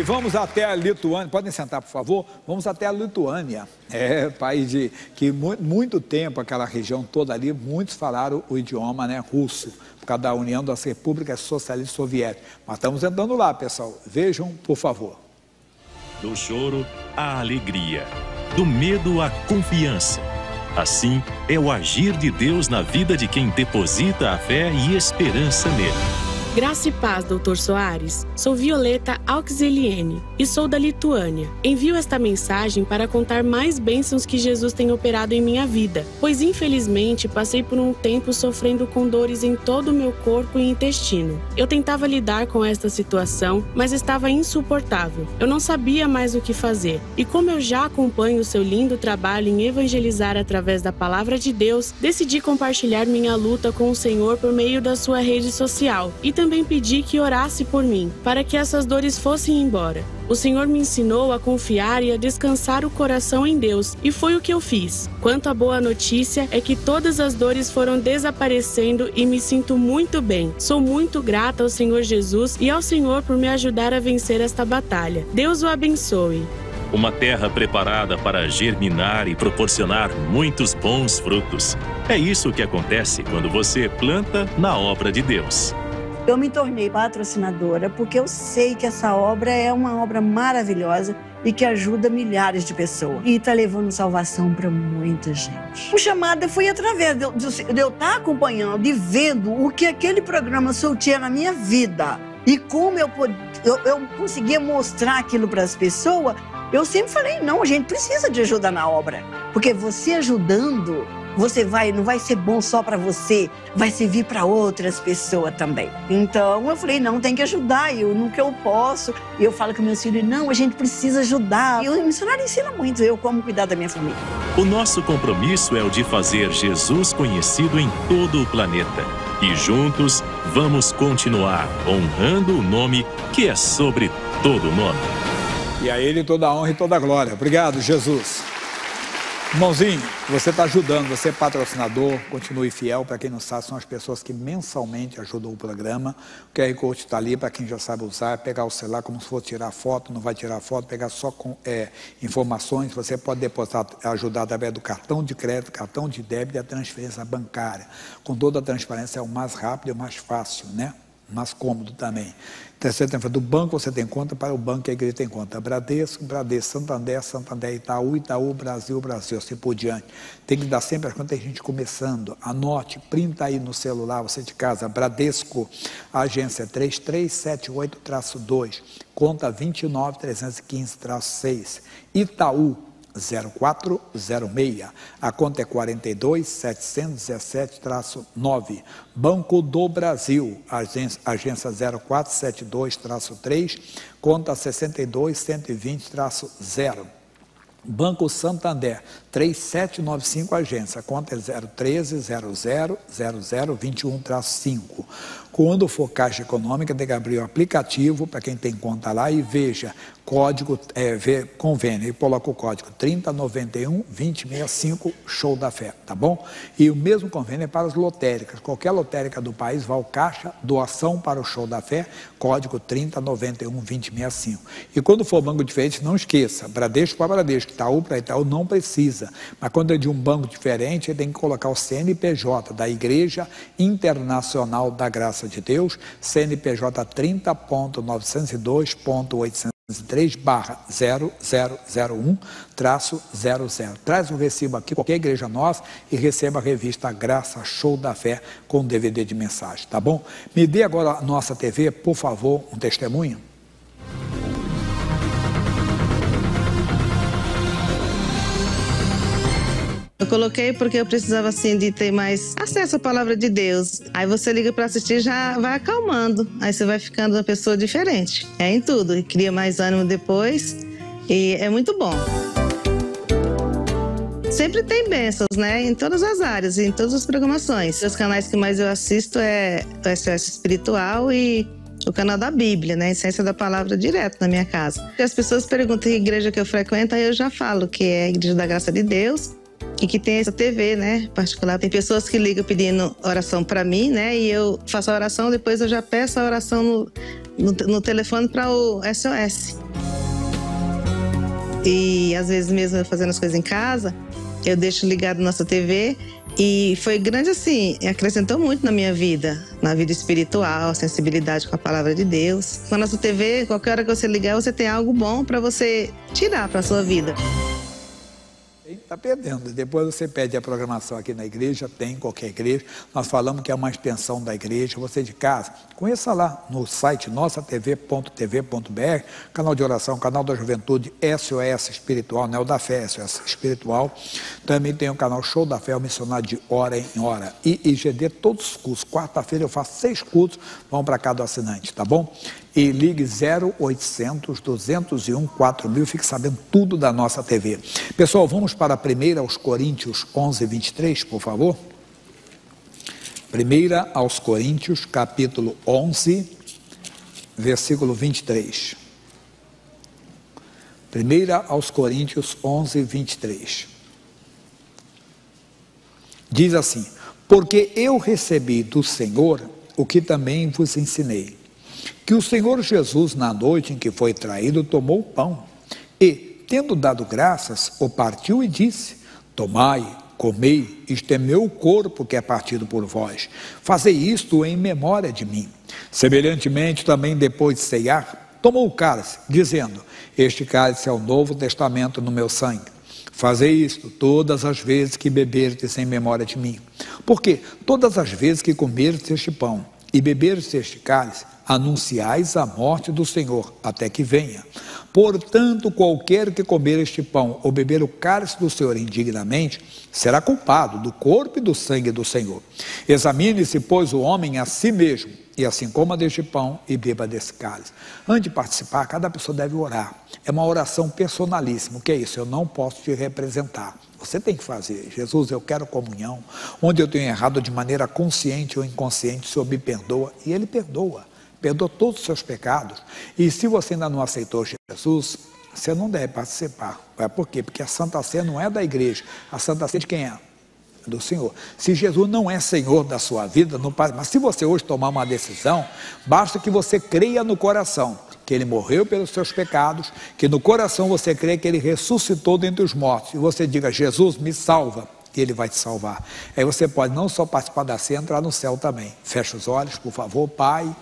Vamos até a Lituânia, podem sentar, por favor? Vamos até a Lituânia, é país de que muito, muito tempo, aquela região toda ali, muitos falaram o idioma né, russo, por causa da União das Repúblicas Socialistas Soviéticas. Mas estamos entrando lá, pessoal. Vejam, por favor. Do choro à alegria, do medo à confiança. Assim é o agir de Deus na vida de quem deposita a fé e esperança nele. Graça e paz, doutor Soares. Sou Violeta Auxiliene e sou da Lituânia. Envio esta mensagem para contar mais bênçãos que Jesus tem operado em minha vida, pois infelizmente passei por um tempo sofrendo com dores em todo o meu corpo e intestino. Eu tentava lidar com esta situação, mas estava insuportável. Eu não sabia mais o que fazer. E como eu já acompanho o seu lindo trabalho em evangelizar através da palavra de Deus, decidi compartilhar minha luta com o Senhor por meio da sua rede social e também também pedi que orasse por mim, para que essas dores fossem embora. O Senhor me ensinou a confiar e a descansar o coração em Deus, e foi o que eu fiz. Quanto à boa notícia é que todas as dores foram desaparecendo e me sinto muito bem. Sou muito grata ao Senhor Jesus e ao Senhor por me ajudar a vencer esta batalha. Deus o abençoe. Uma terra preparada para germinar e proporcionar muitos bons frutos. É isso que acontece quando você planta na obra de Deus. Eu me tornei patrocinadora porque eu sei que essa obra é uma obra maravilhosa e que ajuda milhares de pessoas. E está levando salvação para muita gente. O chamado foi através de eu, de eu estar tá acompanhando e vendo o que aquele programa soltinha na minha vida. E como eu, eu, eu conseguia mostrar aquilo para as pessoas, eu sempre falei: não, a gente precisa de ajuda na obra. Porque você ajudando, você vai, não vai ser bom só para você, vai servir para outras pessoas também. Então eu falei, não, tem que ajudar, eu no que eu posso. E eu falo com meus filhos, não, a gente precisa ajudar. E o missionário ensina muito, eu como cuidar da minha família. O nosso compromisso é o de fazer Jesus conhecido em todo o planeta. E juntos vamos continuar honrando o nome que é sobre todo nome. E a Ele toda a honra e toda a glória. Obrigado, Jesus. Irmãozinho, você está ajudando, você é patrocinador, continue fiel. Para quem não sabe, são as pessoas que mensalmente ajudam o programa. O QR Code está ali para quem já sabe usar, pegar o celular como se fosse tirar foto, não vai tirar foto, pegar só com, é, informações. Você pode depositar, ajudar através do cartão de crédito, cartão de débito e a transferência bancária. Com toda a transparência é o mais rápido e o mais fácil, né? mais cômodo também. Terceiro tempo, do banco você tem conta, para o banco a igreja tem conta. Bradesco, Bradesco, Santander, Santander, Itaú, Itaú, Brasil, Brasil, assim por diante. Tem que dar sempre as contas, tem gente começando. Anote, printa aí no celular, você de casa, Bradesco, agência 3378-2, conta 29315-6. Itaú, 0406. A conta é 42717-9. Banco do Brasil, agência, agência 0472-3, conta 62120-0. Banco Santander, 3795 agência, conta é 013 00 0021-5. Quando for Caixa Econômica, tem que abrir o aplicativo para quem tem conta lá e veja código, é, vê, convênio, e coloca o código 3091 2065, show da fé, tá bom? E o mesmo convênio é para as lotéricas. Qualquer lotérica do país vai ao caixa, doação para o show da fé, código 3091 2065. E quando for banco diferente, não esqueça, Bradesco para Bradesco, Itaú para Itaú não precisa. Mas quando é de um banco diferente, tem que colocar o CNPJ da Igreja Internacional da Graça de Deus, CNPJ 30.902.803 barra 0001 traço 00. Traz o recibo aqui, qualquer igreja nossa, e receba a revista Graça Show da Fé com DVD de mensagem, tá bom? Me dê agora a nossa TV, por favor, um testemunho. Eu coloquei porque eu precisava assim de ter mais acesso à palavra de Deus. Aí você liga para assistir já vai acalmando. Aí você vai ficando uma pessoa diferente. É em tudo. E cria mais ânimo depois. E é muito bom. Sempre tem bênçãos, né? Em todas as áreas, em todas as programações. Os canais que mais eu assisto é o SOS Espiritual e o canal da Bíblia, né? Essência da palavra direto na minha casa. As pessoas perguntam que igreja que eu frequento, aí eu já falo que é a Igreja da Graça de Deus e que tem essa TV, né, particular. Tem pessoas que ligam pedindo oração para mim, né, e eu faço a oração, depois eu já peço a oração no, no, no telefone para o SOS. E às vezes mesmo fazendo as coisas em casa, eu deixo ligado nossa TV e foi grande assim, acrescentou muito na minha vida, na vida espiritual, sensibilidade com a palavra de Deus. Com a nossa TV, qualquer hora que você ligar, você tem algo bom para você tirar para sua vida. Está perdendo. Depois você pede a programação aqui na igreja, tem em qualquer igreja. Nós falamos que é uma extensão da igreja. Você de casa, conheça lá no site nossatv.tv.br, canal de oração, canal da juventude, SOS Espiritual, não é o da fé, SOS Espiritual. Também tem o canal Show da Fé, o missionário de hora em hora. E IGD, todos os cursos. Quarta-feira eu faço seis cursos, vão para cada assinante, tá bom? E ligue 0800 201 4000, fique sabendo tudo da nossa TV. Pessoal, vamos para a primeira aos Coríntios 11, 23, por favor. Primeira aos Coríntios, capítulo 11, versículo 23. Primeira aos Coríntios 11, 23. Diz assim: Porque eu recebi do Senhor o que também vos ensinei que o Senhor Jesus, na noite em que foi traído, tomou o pão e, tendo dado graças, o partiu e disse: Tomai, comei, isto é meu corpo que é partido por vós. Fazei isto em memória de mim. Semelhantemente, também depois de ceiar, tomou o cálice, dizendo: Este cálice é o novo testamento no meu sangue. Fazei isto todas as vezes que beberdes em memória de mim. Porque todas as vezes que comerdes este pão e beberdes este cálice, anunciais a morte do Senhor até que venha. Portanto, qualquer que comer este pão ou beber o cálice do Senhor indignamente, será culpado do corpo e do sangue do Senhor. Examine-se, pois, o homem a si mesmo, e assim coma deste pão e beba desse cálice. Antes de participar, cada pessoa deve orar. É uma oração personalíssima. O que é isso? Eu não posso te representar. Você tem que fazer. Jesus, eu quero comunhão. Onde eu tenho errado de maneira consciente ou inconsciente, o Senhor me perdoa. E Ele perdoa perdoa todos os seus pecados. E se você ainda não aceitou Jesus, você não deve participar. É por quê? Porque a Santa Ceia não é da igreja. A Santa Ceia de quem é? Do Senhor. Se Jesus não é Senhor da sua vida, não mas se você hoje tomar uma decisão, basta que você creia no coração que ele morreu pelos seus pecados, que no coração você crê que ele ressuscitou dentre os mortos, e você diga: Jesus, me salva e Ele vai te salvar. Aí você pode não só participar da ceia, entrar no céu também. Fecha os olhos, por favor, Pai.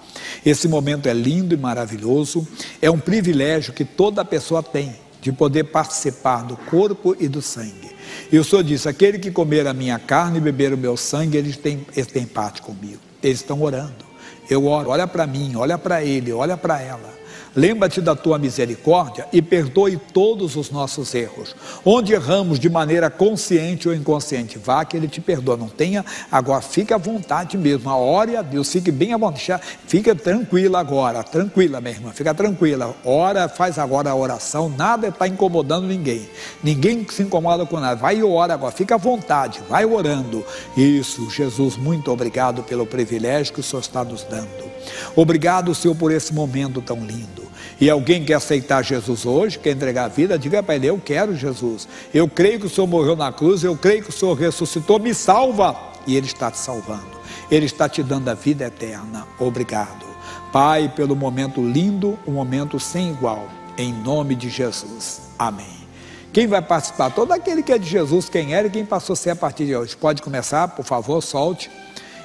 Esse momento é lindo e maravilhoso. É um privilégio que toda pessoa tem de poder participar do corpo e do sangue. E o Senhor disse: aquele que comer a minha carne e beber o meu sangue, eles têm, eles têm parte comigo. Eles estão orando. Eu oro, olha para mim, olha para ele, olha para ela. Lembra-te da tua misericórdia e perdoe todos os nossos erros. Onde erramos de maneira consciente ou inconsciente, vá que Ele te perdoa. Não tenha, agora fique à vontade mesmo. Ore a Deus, fique bem à vontade. Fica tranquila agora, tranquila, minha irmã, fica tranquila. Ora, faz agora a oração, nada está incomodando ninguém. Ninguém se incomoda com nada. Vai e ora agora, fica à vontade, vai orando. Isso, Jesus, muito obrigado pelo privilégio que o Senhor está nos dando. Obrigado, Senhor, por esse momento tão lindo. E alguém quer aceitar Jesus hoje, quer entregar a vida, diga para ele: Eu quero Jesus. Eu creio que o Senhor morreu na cruz, eu creio que o Senhor ressuscitou, me salva. E Ele está te salvando, Ele está te dando a vida eterna. Obrigado. Pai, pelo momento lindo, um momento sem igual. Em nome de Jesus. Amém. Quem vai participar? Todo aquele que é de Jesus, quem era e quem passou a ser a partir de hoje. Pode começar, por favor, solte.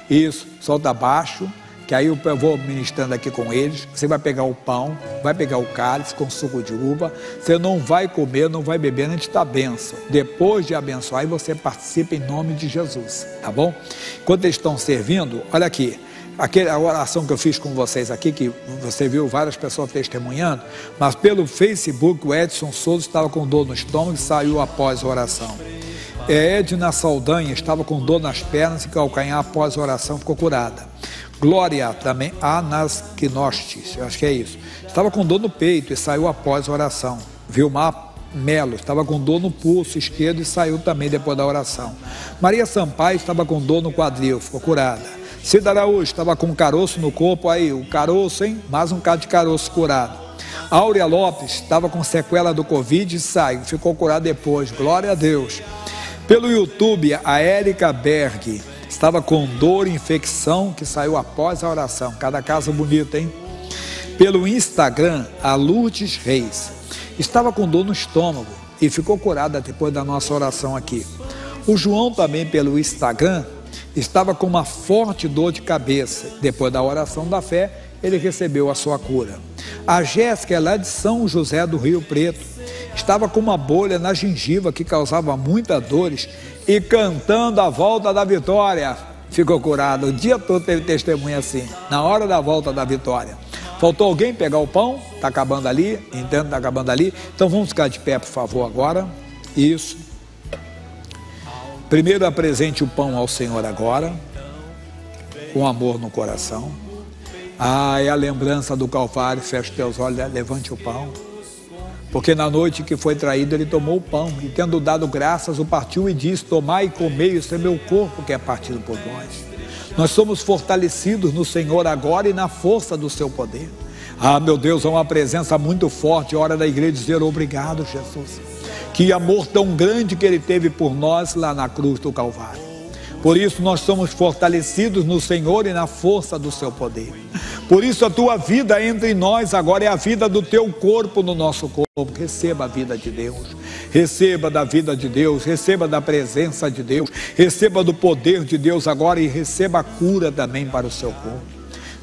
Isso, solta abaixo que aí eu vou ministrando aqui com eles. Você vai pegar o pão, vai pegar o cálice com suco de uva. Você não vai comer, não vai beber antes da benção. Depois de abençoar, você participa em nome de Jesus, tá bom? Enquanto eles estão servindo, olha aqui. Aquela oração que eu fiz com vocês aqui, que você viu várias pessoas testemunhando, mas pelo Facebook o Edson Souza estava com dor no estômago e saiu após a oração. É, Edna Saldanha estava com dor nas pernas e calcanhar após a oração ficou curada. Glória também Anasquinostes, eu acho que é isso. Estava com dor no peito e saiu após a oração. Vilmar Melo estava com dor no pulso esquerdo e saiu também depois da oração. Maria Sampaio estava com dor no quadril, ficou curada. Cida Araújo estava com caroço no corpo, aí o caroço, hein? Mais um caso de caroço curado. Áurea Lopes estava com sequela do Covid e saiu, ficou curada depois. Glória a Deus. Pelo YouTube, a Érica Berg estava com dor e infecção que saiu após a oração. Cada caso bonito, hein? Pelo Instagram, a Lourdes Reis estava com dor no estômago e ficou curada depois da nossa oração aqui. O João também pelo Instagram estava com uma forte dor de cabeça. Depois da oração da fé, ele recebeu a sua cura. A Jéssica é lá de São José do Rio Preto. Estava com uma bolha na gengiva que causava muitas dores e cantando a volta da vitória. Ficou curada. O dia todo teve testemunha assim, na hora da volta da vitória. Faltou alguém pegar o pão? Está acabando ali, entendo, está acabando ali. Então vamos ficar de pé, por favor, agora. Isso. Primeiro apresente o pão ao Senhor agora, com amor no coração. Ah, é a lembrança do Calvário. Feche teus olhos, levante o pão. Porque na noite que foi traído, ele tomou o pão e, tendo dado graças, o partiu e disse: Tomai e comei, isso é meu corpo que é partido por nós. Nós somos fortalecidos no Senhor agora e na força do seu poder. Ah, meu Deus, é uma presença muito forte. Hora da igreja dizer obrigado, Jesus. Que amor tão grande que ele teve por nós lá na cruz do Calvário. Por isso nós somos fortalecidos no Senhor e na força do seu poder. Por isso a tua vida entre nós agora é a vida do teu corpo no nosso corpo. Receba a vida de Deus. Receba da vida de Deus, receba da presença de Deus, receba do poder de Deus agora e receba a cura também para o seu corpo.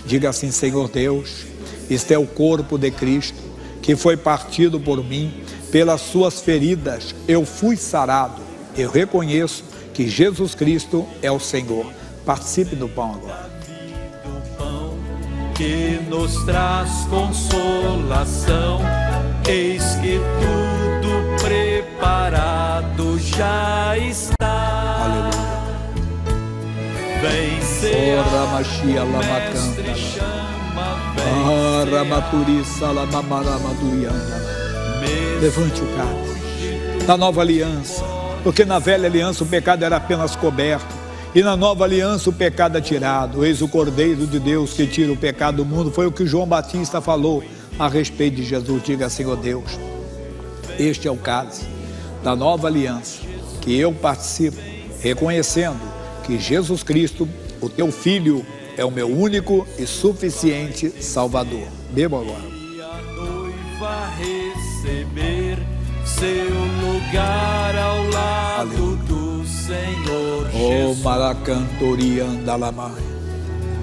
Diga assim: Senhor Deus, este é o corpo de Cristo que foi partido por mim, pelas suas feridas eu fui sarado. Eu reconheço que Jesus Cristo é o Senhor. Participe do pão agora. Que nos traz consolação, eis que tudo preparado já está. Aleluia. Vencer Ora, Machia, Lamacanta. Ora, Maturiça, Lamamaramadurianda. Levante o cálice. Na nova aliança, porque na velha aliança o pecado era apenas coberto. E na nova aliança o pecado é tirado. Eis o Cordeiro de Deus que tira o pecado do mundo. Foi o que João Batista falou a respeito de Jesus. Diga, Senhor Deus, este é o cálice da nova aliança que eu participo, reconhecendo que Jesus Cristo, o teu Filho, é o meu único e suficiente Salvador. Beba agora. Seu lugar ao lado do Senhor O Jesus. Maracantoriandalamai.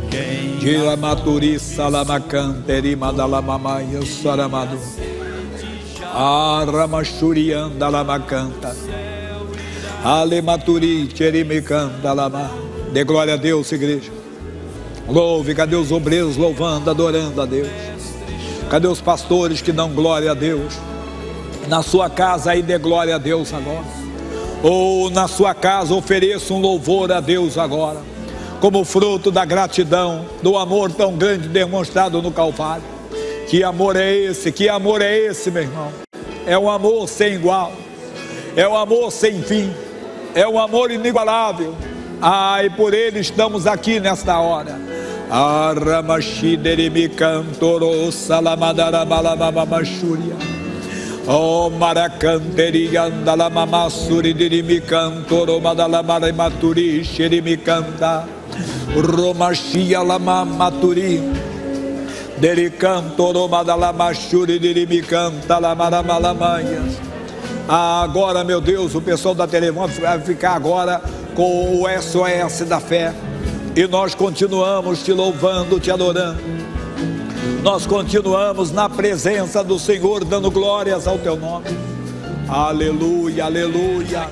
Quem Diramaturi Salamacanteri Madalamamaya Saramadu. Aramachuriandalamacanta. Alematuri Cherimicandalama. Dê glória a Deus, igreja. Louve, cadê os obreiros louvando, adorando a Deus? Cadê os pastores que dão glória a Deus? Na sua casa aí dê glória a Deus agora. Ou na sua casa ofereça um louvor a Deus agora. Como fruto da gratidão, do amor tão grande demonstrado no Calvário. Que amor é esse? Que amor é esse, meu irmão? É um amor sem igual. É um amor sem fim. É um amor inigualável. Ah, e por ele estamos aqui nesta hora. Aramashideri cantoro salamadarabalamamamachúria. Oh maracanteri andalamamasuri dirimi cantoro madalamarematuri xerimi canta. Romachia lamamaturi. Deri cantoro madalamachuri dirimi canta lamaramalamaias. Agora, meu Deus, o pessoal da televisão vai ficar agora com o SOS da fé. E nós continuamos te louvando, te adorando. Nós continuamos na presença do Senhor, dando glórias ao teu nome. Aleluia, aleluia.